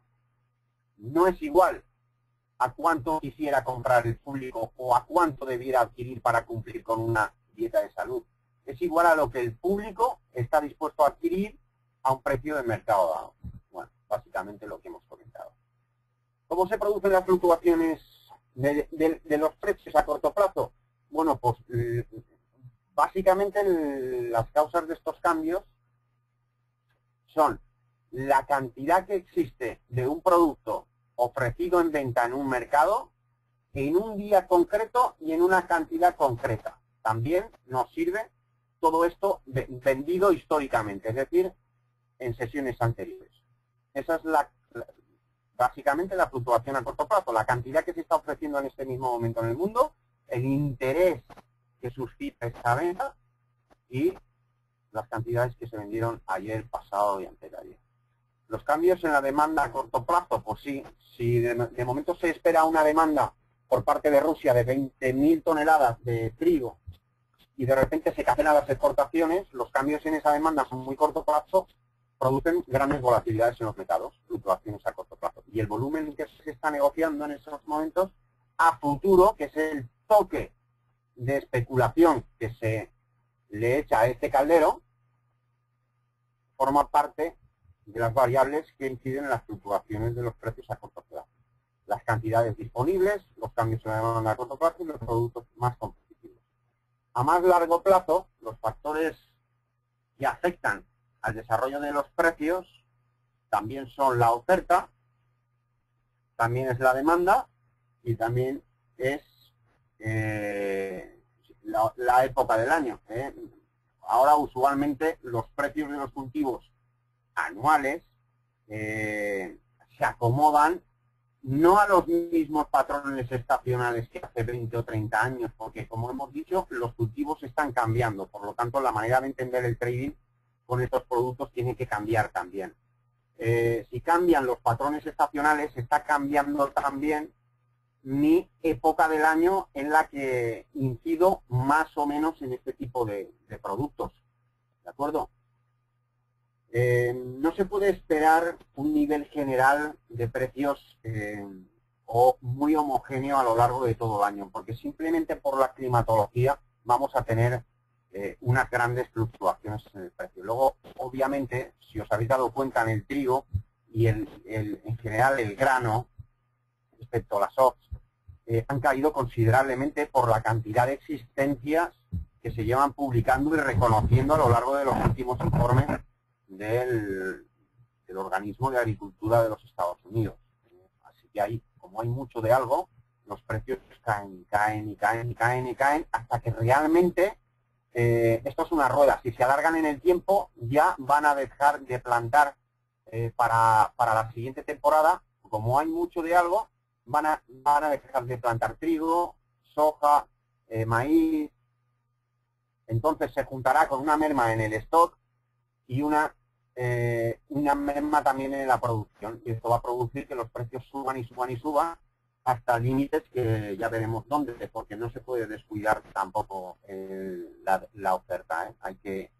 no es igual a cuánto quisiera comprar el público o a cuánto debiera adquirir para cumplir con una dieta de salud. Es igual a lo que el público está dispuesto a adquirir a un precio de mercado dado. Bueno, básicamente lo que hemos comentado. ¿Cómo se producen las fluctuaciones de los precios a corto plazo? Bueno, pues eh, básicamente las causas de estos cambios son la cantidad que existe de un producto ofrecido en venta en un mercado en un día concreto y en una cantidad concreta. También nos sirve todo esto vendido históricamente, es decir, en sesiones anteriores. Esa es la, básicamente la fluctuación a corto plazo, la cantidad que se está ofreciendo en este mismo momento en el mundo el interés que suscita esta venta y las cantidades que se vendieron ayer, pasado y antes ayer. Los cambios en la demanda a corto plazo, pues sí, si de, momento se espera una demanda por parte de Rusia de 20.000 toneladas de trigo y de repente se cancelan las exportaciones, los cambios en esa demanda son muy corto plazo, producen grandes volatilidades en los mercados, fluctuaciones a corto plazo. Y el volumen que se está negociando en esos momentos a futuro, que es el toque de especulación que se le echa a este caldero forma parte de las variables que inciden en las fluctuaciones de los precios a corto plazo. Las cantidades disponibles, los cambios en la demanda a corto plazo y los productos más competitivos. A más largo plazo, los factores que afectan al desarrollo de los precios también son la oferta, también es la demanda y también es eh, la, época del año. ¿eh? Ahora usualmente los precios de los cultivos anuales eh, se acomodan no a los mismos patrones estacionales que hace 20 o 30 años, porque como hemos dicho, los cultivos están cambiando, por lo tanto la manera de entender el trading con estos productos tiene que cambiar también. si cambian los patrones estacionales, está cambiando también mi época del año en la que incido más o menos en este tipo de, productos. ¿De acuerdo? Eh, no se puede esperar un nivel general de precios eh, o muy homogéneo a lo largo de todo el año, porque simplemente por la climatología vamos a tener eh, unas grandes fluctuaciones en el precio. Luego, obviamente, si os habéis dado cuenta en el trigo y en general el grano, respecto a las ops, eh, han caído considerablemente por la cantidad de existencias que se llevan publicando y reconociendo a lo largo de los últimos informes del, organismo de agricultura de los Estados Unidos. Así que ahí, como hay mucho de algo, los precios caen, caen y caen y caen y caen hasta que realmente eh, esto es una rueda. Si se alargan en el tiempo, ya van a dejar de plantar eh, para, para la siguiente temporada. Como hay mucho de algo, van a, van a dejar de plantar trigo, soja, eh, maíz. Entonces se juntará con una merma en el stock y una, eh, una merma también en la producción. Y esto va a producir que los precios suban y suban y suban hasta límites que ya veremos dónde, porque no se puede descuidar tampoco la, oferta. ¿eh? Hay que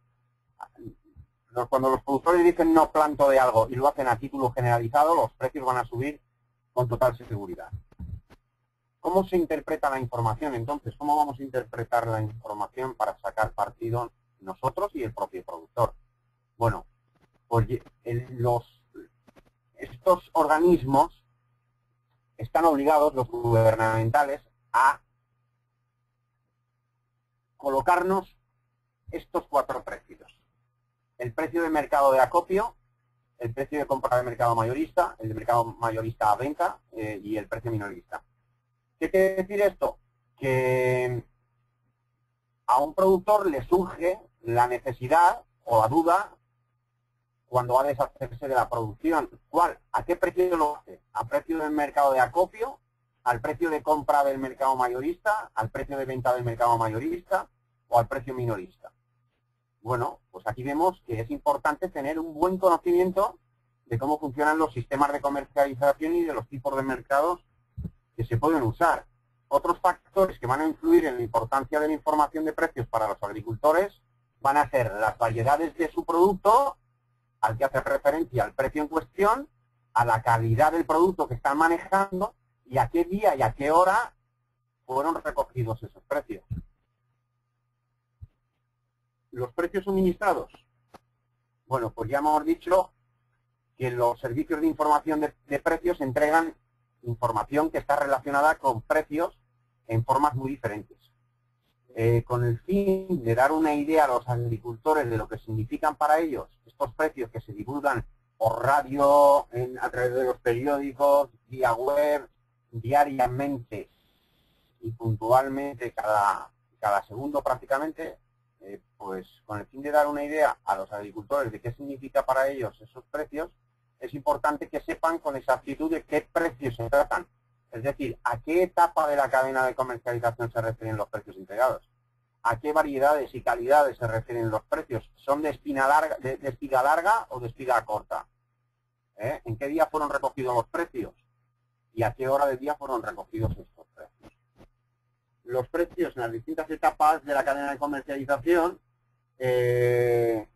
cuando los productores dicen no planto de algo y lo hacen a título generalizado, los precios van a subir con total seguridad. ¿Cómo se interpreta la información entonces? ¿Cómo vamos a interpretar la información para sacar partido nosotros y el propio productor. Bueno, pues estos organismos están obligados, los gubernamentales, a colocarnos estos cuatro precios. El precio de mercado de acopio, el precio de compra de mercado mayorista, el de mercado mayorista a venta eh, y el precio minorista. ¿Qué quiere decir esto? Que a un productor le surge la necesidad o la duda cuando va a deshacerse de la producción. ¿Cuál? ¿A qué precio lo hace? ¿A precio del mercado de acopio? ¿Al precio de compra del mercado mayorista? ¿Al precio de venta del mercado mayorista? ¿O al precio minorista? Bueno, pues aquí vemos que es importante tener un buen conocimiento de cómo funcionan los sistemas de comercialización y de los tipos de mercados que se pueden usar. Otros factores que van a influir en la importancia de la información de precios para los agricultores van a ser las variedades de su producto, al que hace referencia al precio en cuestión, a la calidad del producto que están manejando y a qué día y a qué hora fueron recogidos esos precios los precios suministrados. Bueno, pues ya hemos dicho que los servicios de información de, precios entregan información que está relacionada con precios en formas muy diferentes. Eh, con el fin de dar una idea a los agricultores de lo que significan para ellos estos precios que se divulgan por radio, a través de los periódicos, vía web, diariamente y puntualmente cada, segundo prácticamente, pues con el fin de dar una idea a los agricultores de qué significa para ellos esos precios, es importante que sepan con exactitud de qué precios se tratan. Es decir, a qué etapa de la cadena de comercialización se refieren los precios integrados. A qué variedades y calidades se refieren los precios. ¿Son de, espina larga, de, espiga larga o de espiga corta? ¿Eh? ¿En qué día fueron recogidos los precios? ¿Y a qué hora del día fueron recogidos estos precios? los precios en las distintas etapas de la cadena de comercialización eh,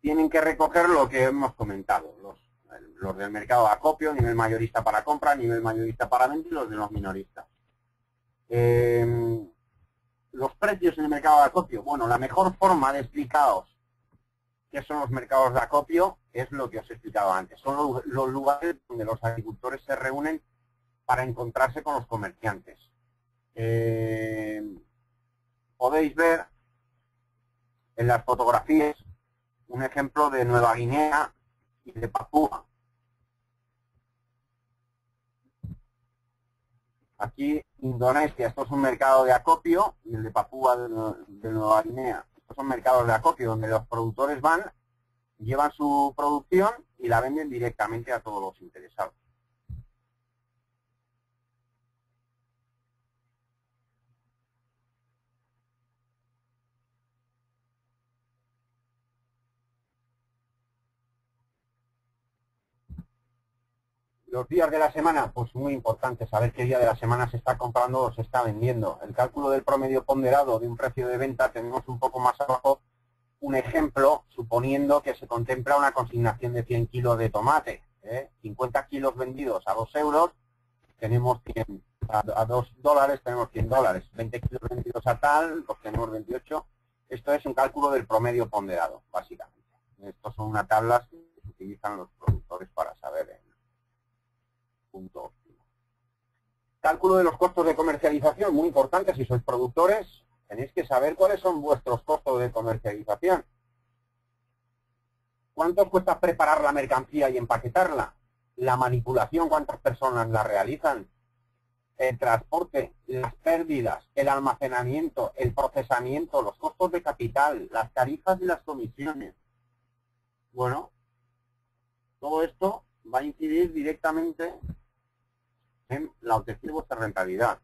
tienen que recoger lo que hemos comentado, los, del mercado de acopio, nivel mayorista para compra, nivel mayorista para venta y los de los minoristas. Em, los precios en el mercado de acopio, bueno, la mejor forma de explicaros qué son los mercados de acopio es lo que os he explicado antes. Son los lugares donde los agricultores se reúnen para encontrarse con los comerciantes. Eh, podéis ver en las fotografías un ejemplo de Nueva Guinea y de Papúa. Aquí Indonesia, esto es un mercado de acopio, y el de Papúa de, Nueva Guinea, estos son mercados de acopio donde los productores van, llevan su producción y la venden directamente a todos los interesados. Los días de la semana, pues muy importante saber qué día de la semana se está comprando o se está vendiendo. El cálculo del promedio ponderado de un precio de venta tenemos un poco más abajo un ejemplo suponiendo que se contempla una consignación de 100 kilos de tomate. 50 ¿eh? kilos vendidos a 2 euros, tenemos 100, a, 2 dólares tenemos 100 dólares. 20 kilos vendidos a tal, obtenemos 28. Esto es un cálculo del promedio ponderado, básicamente. Estos son unas tablas que utilizan los productores para saber ¿eh? Cálculo de los costos de comercialización, muy importante, si sois productores, tenéis que saber cuáles son vuestros costos de comercialización. ¿Cuánto cuesta preparar la mercancía y empaquetarla? La manipulación, ¿cuántas personas la realizan? El transporte, las pérdidas, el almacenamiento, el procesamiento, los costos de capital, las tarifas y las comisiones. Bueno, todo esto va a incidir directamente en la obtención de vuestra rentabilidad.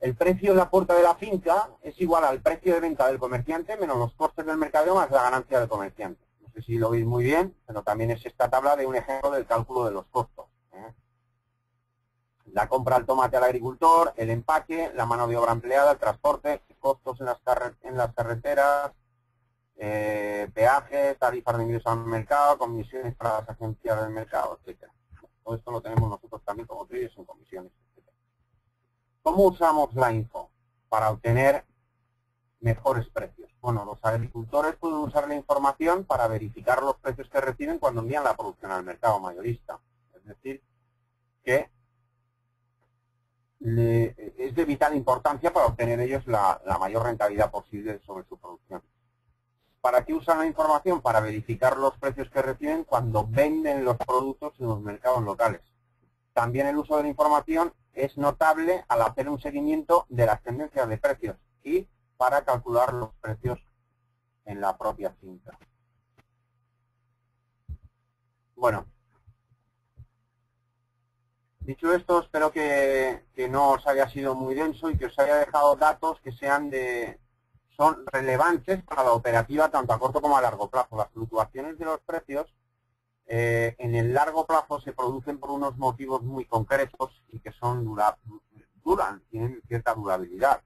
El precio de la puerta de la finca es igual al precio de venta del comerciante menos los costes del mercadeo más la ganancia del comerciante. No sé si lo veis muy bien, pero también es esta tabla de un ejemplo del cálculo de los costos. ¿eh? La compra del tomate al agricultor, el empaque, la mano de obra empleada, el transporte, costos en las, en las carreteras, eh, peajes, tarifas de ingreso al mercado, comisiones para las agencias del mercado, etcétera. Todo esto lo tenemos nosotros también como traders en comisiones, ¿Cómo usamos la info? Para obtener mejores precios? Bueno, los agricultores pueden usar la información para verificar los precios que reciben cuando envían la producción al mercado mayorista. Es decir, que es de vital importancia para obtener ellos la, mayor rentabilidad posible sobre su producción. ¿Para qué usan la información? Para verificar los precios que reciben cuando venden los productos en los mercados locales. También el uso de la información es notable al hacer un seguimiento de las tendencias de precios y para calcular los precios en la propia cinta. Bueno, Dicho esto, espero que, no os haya sido muy denso y que os haya dejado datos que sean de son relevantes para la operativa tanto a corto como a largo plazo. Las fluctuaciones de los precios eh, en el largo plazo se producen por unos motivos muy concretos y que son dura, duran, tienen cierta durabilidad.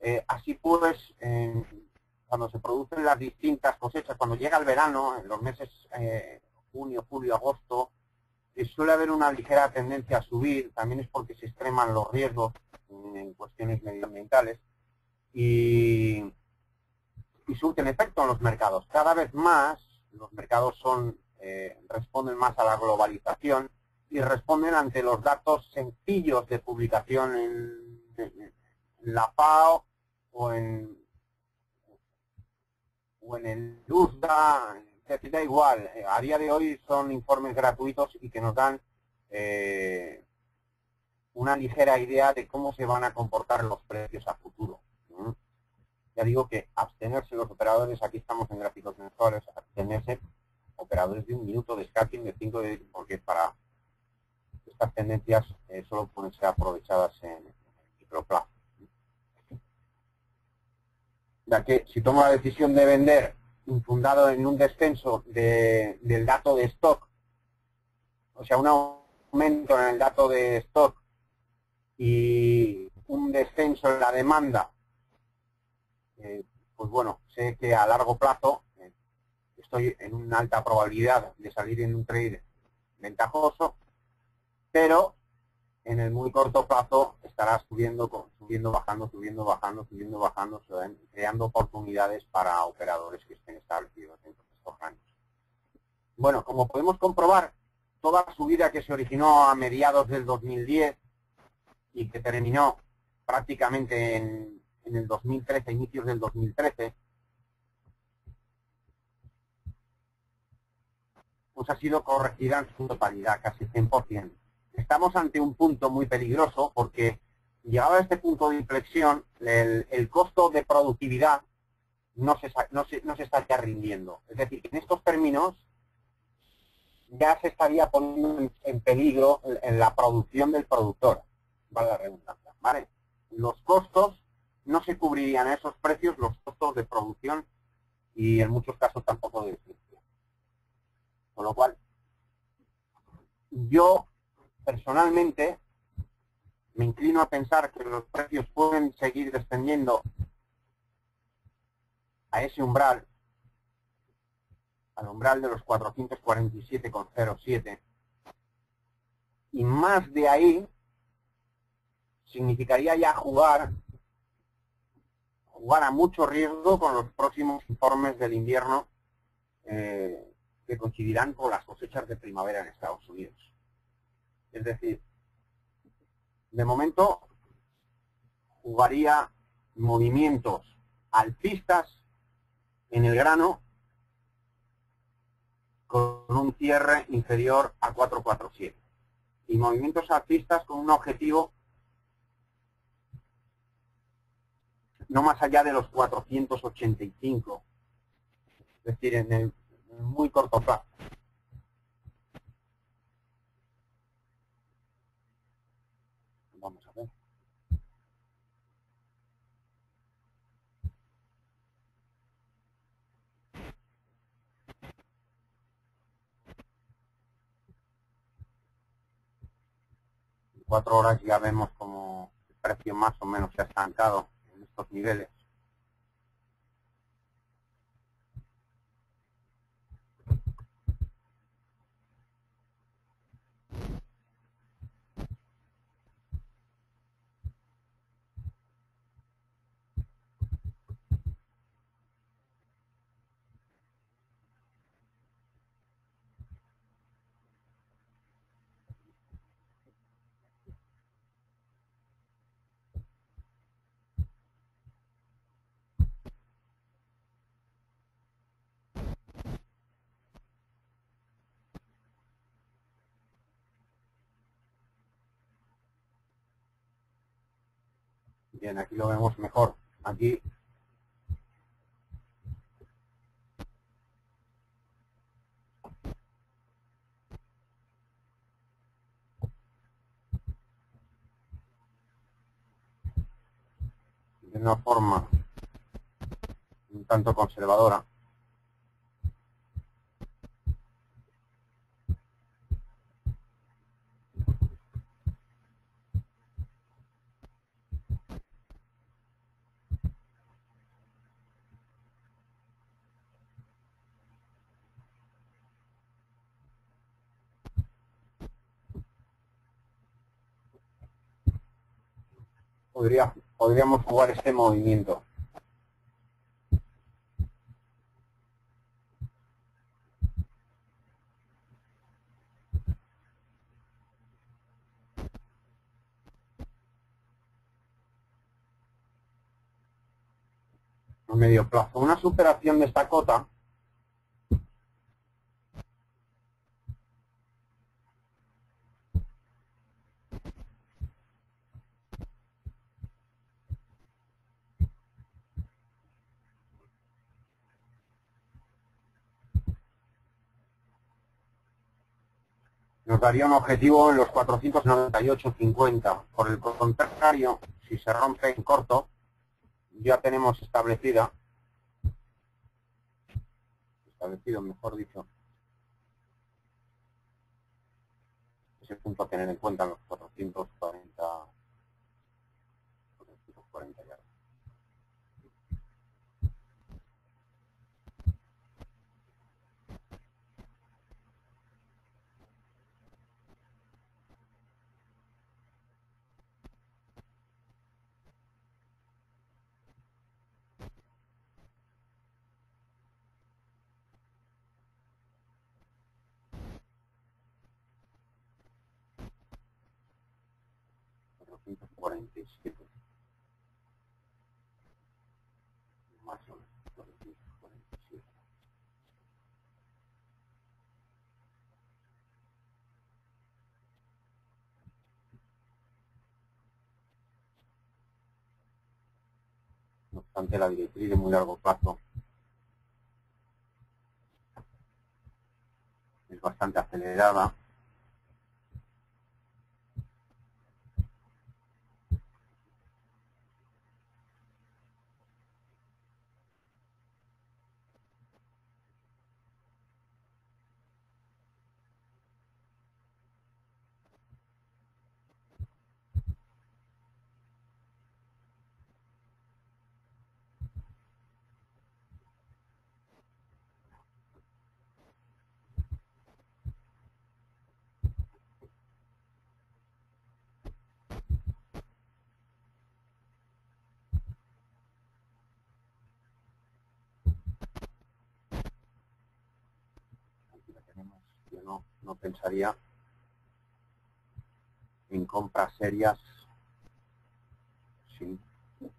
Eh, así pues, cuando se producen las distintas cosechas, cuando llega el verano, en los meses eh, junio, julio, agosto, suele haber una ligera tendencia a subir, también es porque se extreman los riesgos en cuestiones medioambientales y, surten efecto en los mercados. Cada vez más los mercados son eh, responden más a la globalización y responden ante los datos sencillos de publicación en, la FAO o en, o en el USDA, da igual, eh, a día de hoy son informes gratuitos y que nos dan eh, una ligera idea de cómo se van a comportar los precios a futuro. Ya digo que abstenerse los operadores, aquí estamos en gráficos mensuales, abstenerse operadores de un minuto de scalping de 5 de porque para estas tendencias eh, solo pueden ser aprovechadas en microplazo. Ya que si tomo la decisión de vender infundado en un descenso del dato de stock, o sea, un aumento en el dato de stock y un descenso en la demanda, eh, pues bueno, sé que a largo plazo eh, estoy en una alta probabilidad de salir en un trade ventajoso, pero en el muy corto plazo estará subiendo, subiendo, bajando, subiendo, bajando, subiendo, bajando, creando oportunidades para operadores que estén establecidos dentro de estos rangos. Bueno, como podemos comprobar, toda la subida que se originó a mediados del 2010 y que terminó prácticamente en, en el 2013, inicios del 2013, pues ha sido corregida en su totalidad, casi 100% estamos ante un punto muy peligroso porque llegado a este punto de inflexión, el, costo de productividad no se, no, se, ya rindiendo. Es decir, en estos términos ya se estaría poniendo en, peligro en la producción del productor, vale la redundancia, ¿vale? Los costos no se cubrirían a esos precios, los costos de producción y en muchos casos tampoco de distribución. Con lo cual, yo personalmente me inclino a pensar que los precios pueden seguir descendiendo a ese umbral, al umbral de los 447,07, y más de ahí significaría ya jugar jugar a mucho riesgo con los próximos informes del invierno eh, que coincidirán con las cosechas de primavera en Estados Unidos. Es decir, de momento jugaría movimientos alcistas en el grano con un cierre inferior a 447 y movimientos alcistas con un objetivo no más allá de los 485 es decir, en el muy corto plazo. cuatro horas ya vemos como el precio más o menos se ha estancado en estos niveles. Bien, aquí lo vemos mejor. Aquí de una forma un tanto conservadora podría, podríamos jugar este movimiento. A medio plazo. Una superación de esta cota nos daría un objetivo en los 498.50. Por el contrario, si se rompe en corto, ya tenemos establecida, establecido mejor dicho, ese punto a tener en cuenta en los 440, 440 ya. 447. Más o menos, 447. No obstante, la directriz de muy largo plazo. Es bastante acelerada no, pensaría en compras serias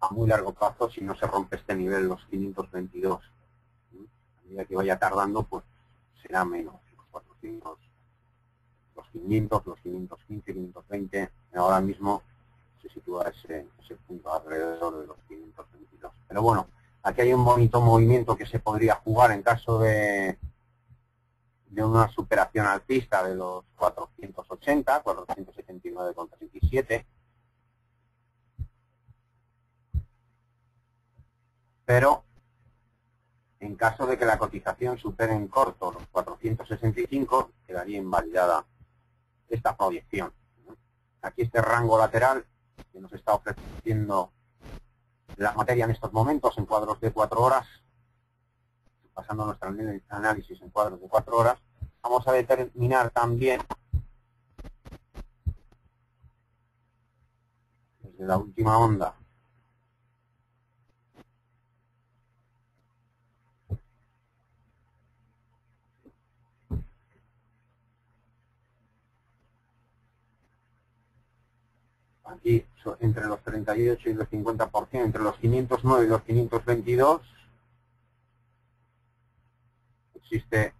a muy largo plazo si no se rompe este nivel, los 522. A medida que vaya tardando, pues será menos, los 400, los 500, los 515, 520. Ahora mismo se sitúa ese, ese punto alrededor de los 522. Pero bueno, aquí hay un bonito movimiento que se podría jugar en caso de, de una superación alcista de los 480, 479,37. Pero en caso de que la cotización supere en corto los 465, quedaría invalidada esta proyección. Aquí este rango lateral que nos está ofreciendo la materia en estos momentos en cuadros de 4 horas pasando nuestro análisis en cuadros de cuatro horas, vamos a determinar también desde la última onda. Aquí entre los 38 y los 50%, entre los 509 y los 522 existe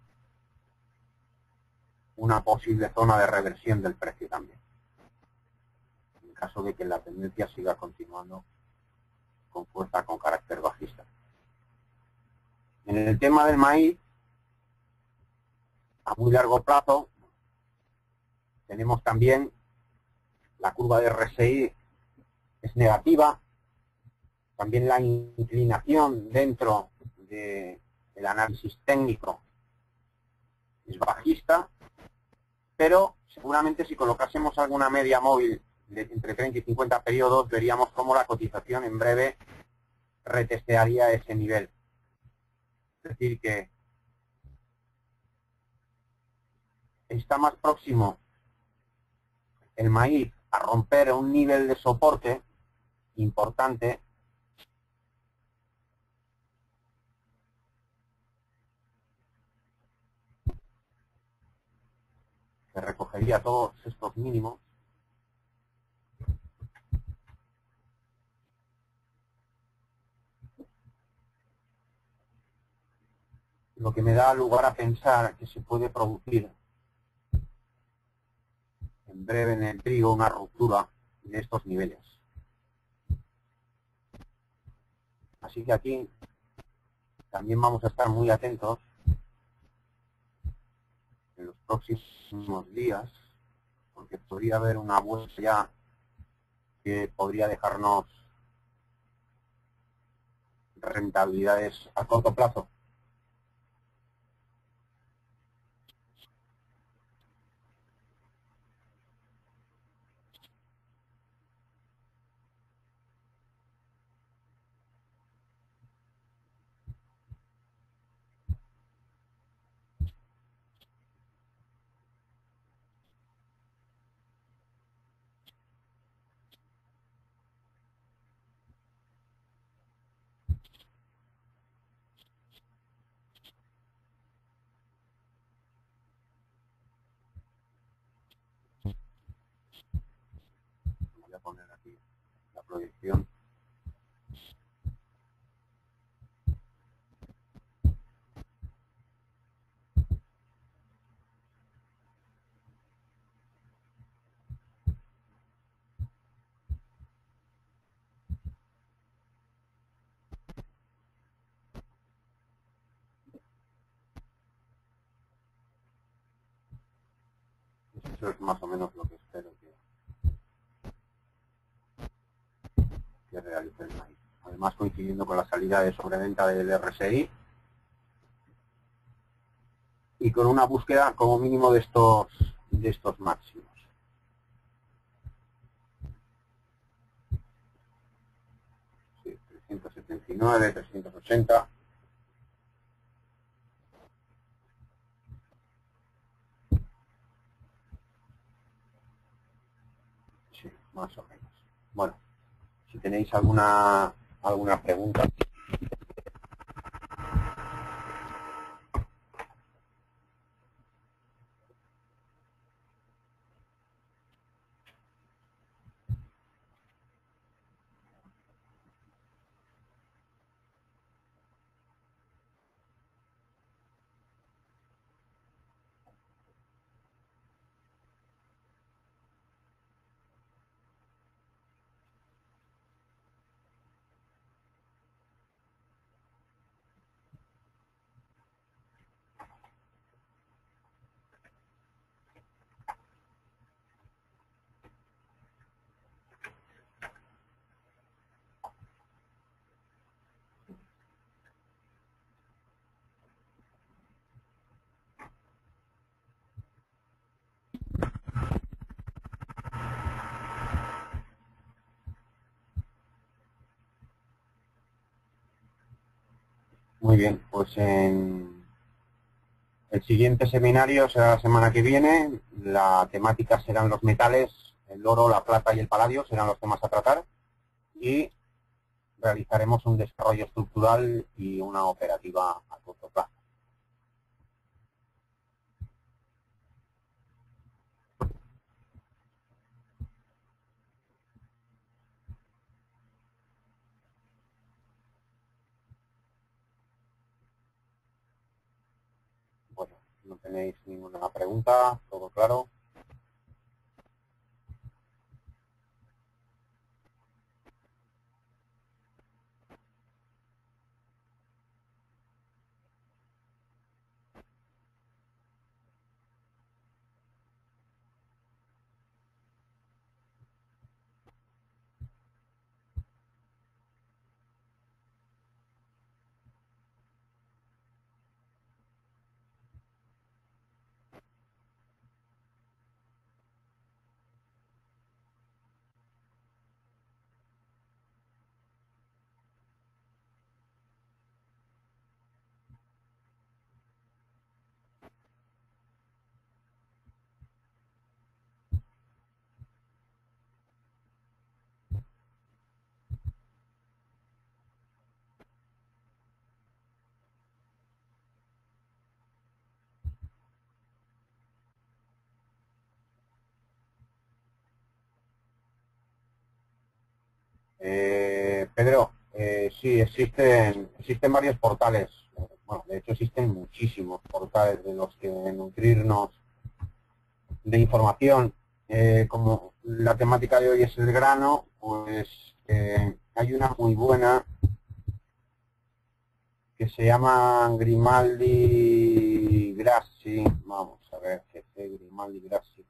una posible zona de reversión del precio también. En caso de que la tendencia siga continuando con fuerza con carácter bajista. En el tema del maíz, a muy largo plazo, tenemos también la curva de RSI es negativa, también la inclinación dentro del análisis técnico es bajista, pero seguramente si colocásemos alguna media móvil de entre 30 y 50 periodos, veríamos cómo la cotización en breve retestearía ese nivel. Es decir, que está más próximo el maíz a romper un nivel de soporte importante recogería todos estos mínimos lo que me da lugar a pensar que se puede producir en breve en el trigo una ruptura de estos niveles. Así que aquí también vamos a estar muy atentos en los próximos días, porque podría haber una vuelta que podría dejarnos rentabilidades a corto plazo. poner aquí la proyección. Es más o menos lo que espero que realice el maíz. Además coincidiendo con la salida de sobreventa del RSI y con una búsqueda como mínimo de estos de estos máximos. Sí, 379, 380. Sí, más o menos. Bueno si tenéis alguna alguna pregunta. Muy bien, pues en el siguiente seminario será la semana que viene. La temática serán los metales, el oro, la plata y el paladio, serán los temas a tratar. Y realizaremos un desarrollo estructural y una operativa a corto plazo. No tenéis ninguna pregunta, todo claro. Eh, Pedro, eh, sí, existen, existen varios portales. Bueno, de hecho existen muchísimos portales de los que nutrirnos de información. Eh, como la temática de hoy es el grano, pues eh, hay una muy buena que se llama Grimaldi Grassi. Vamos a ver, es Grimaldi Grassi.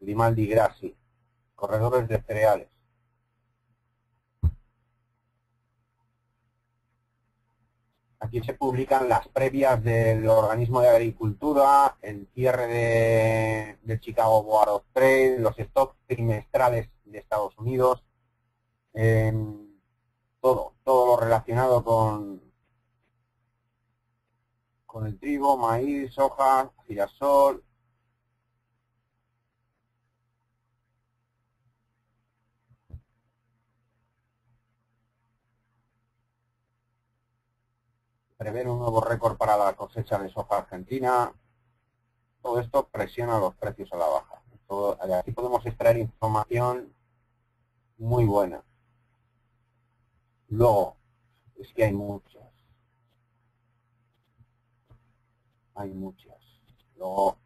Grimaldi Grassi, corredores de cereales. Aquí se publican las previas del organismo de agricultura, el cierre de, Chicago Board of Trade, los stocks trimestrales de Estados Unidos, todo, todo lo relacionado con, con el trigo, maíz, soja, girasol, prever un nuevo récord para la cosecha de soja argentina. Todo esto presiona los precios a la baja. aquí podemos extraer información muy buena. Luego, es que hay muchas. Hay muchas. Luego,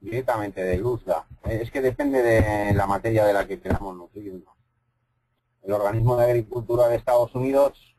directamente de Luzda. Es que depende de la materia de la que queramos nutrirnos. El organismo de agricultura de Estados Unidos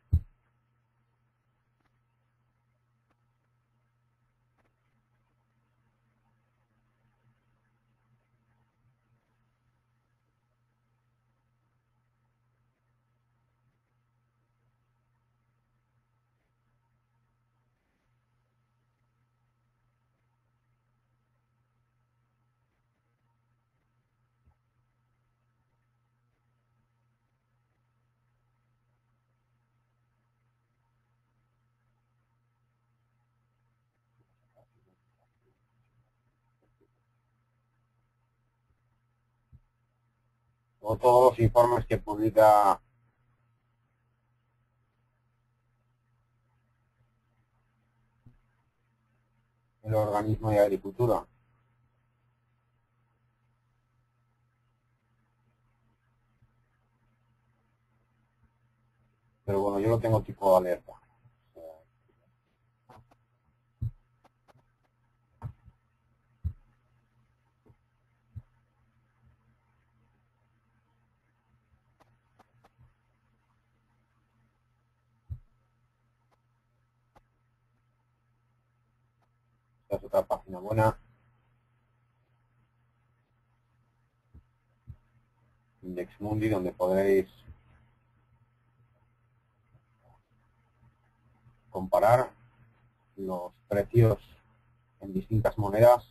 o todos los informes que publica el organismo de agricultura. Pero bueno, yo lo tengo tipo alerta. Es otra página buena. Index Mundi, donde podréis comparar los precios en distintas monedas.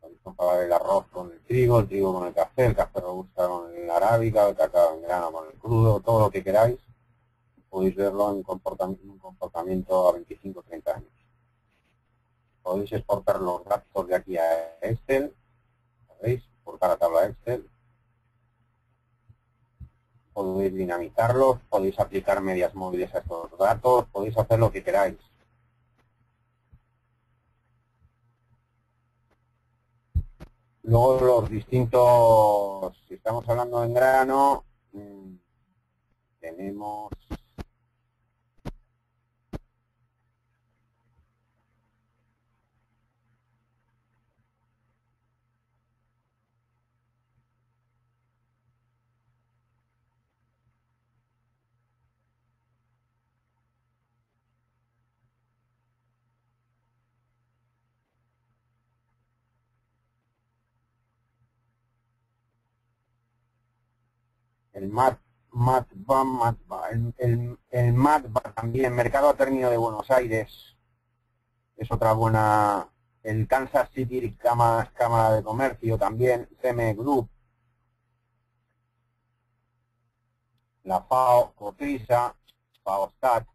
Podéis comparar el arroz con el trigo, el trigo con el café, el café robusta con el arábica, el cacao en grano con el crudo, todo lo que queráis podéis verlo en un comportamiento a 25 o 30 años. Podéis exportar los datos de aquí a Excel, ¿veis? Por cada tabla Excel. Podéis dinamizarlos, podéis aplicar medias móviles a estos datos, podéis hacer lo que queráis. Luego los distintos, si estamos hablando en grano, mm, tenemos el MAT, MAT, MAT, el, el, MAT también, Mercado a de Buenos Aires, es otra buena, el Kansas City Cámara, Cámara de Comercio también, CM Group, la FAO, Cotrisa, FAOSTAT,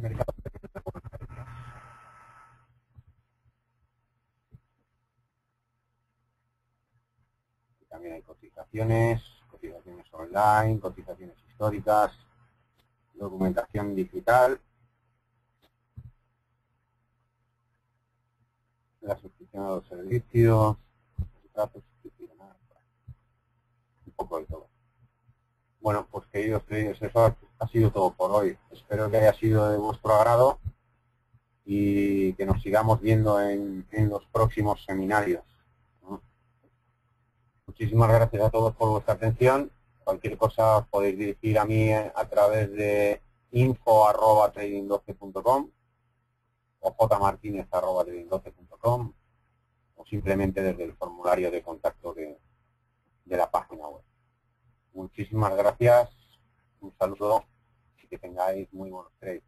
mercado. También hay cotizaciones, cotizaciones online, cotizaciones históricas, documentación digital, la suscripción a los servicios, un poco de todo. Bueno, pues queridos traders, eso ha sido todo por hoy. Espero que haya sido de vuestro agrado y que nos sigamos viendo en, los próximos seminarios. Muchísimas gracias a todos por vuestra atención. Cualquier cosa os podéis dirigir a mí a través de info.trading12.com o jmartinez.trading12.com o simplemente desde el formulario de contacto de la página web. Muchísimas gracias, un saludo y que tengáis muy buenos trades.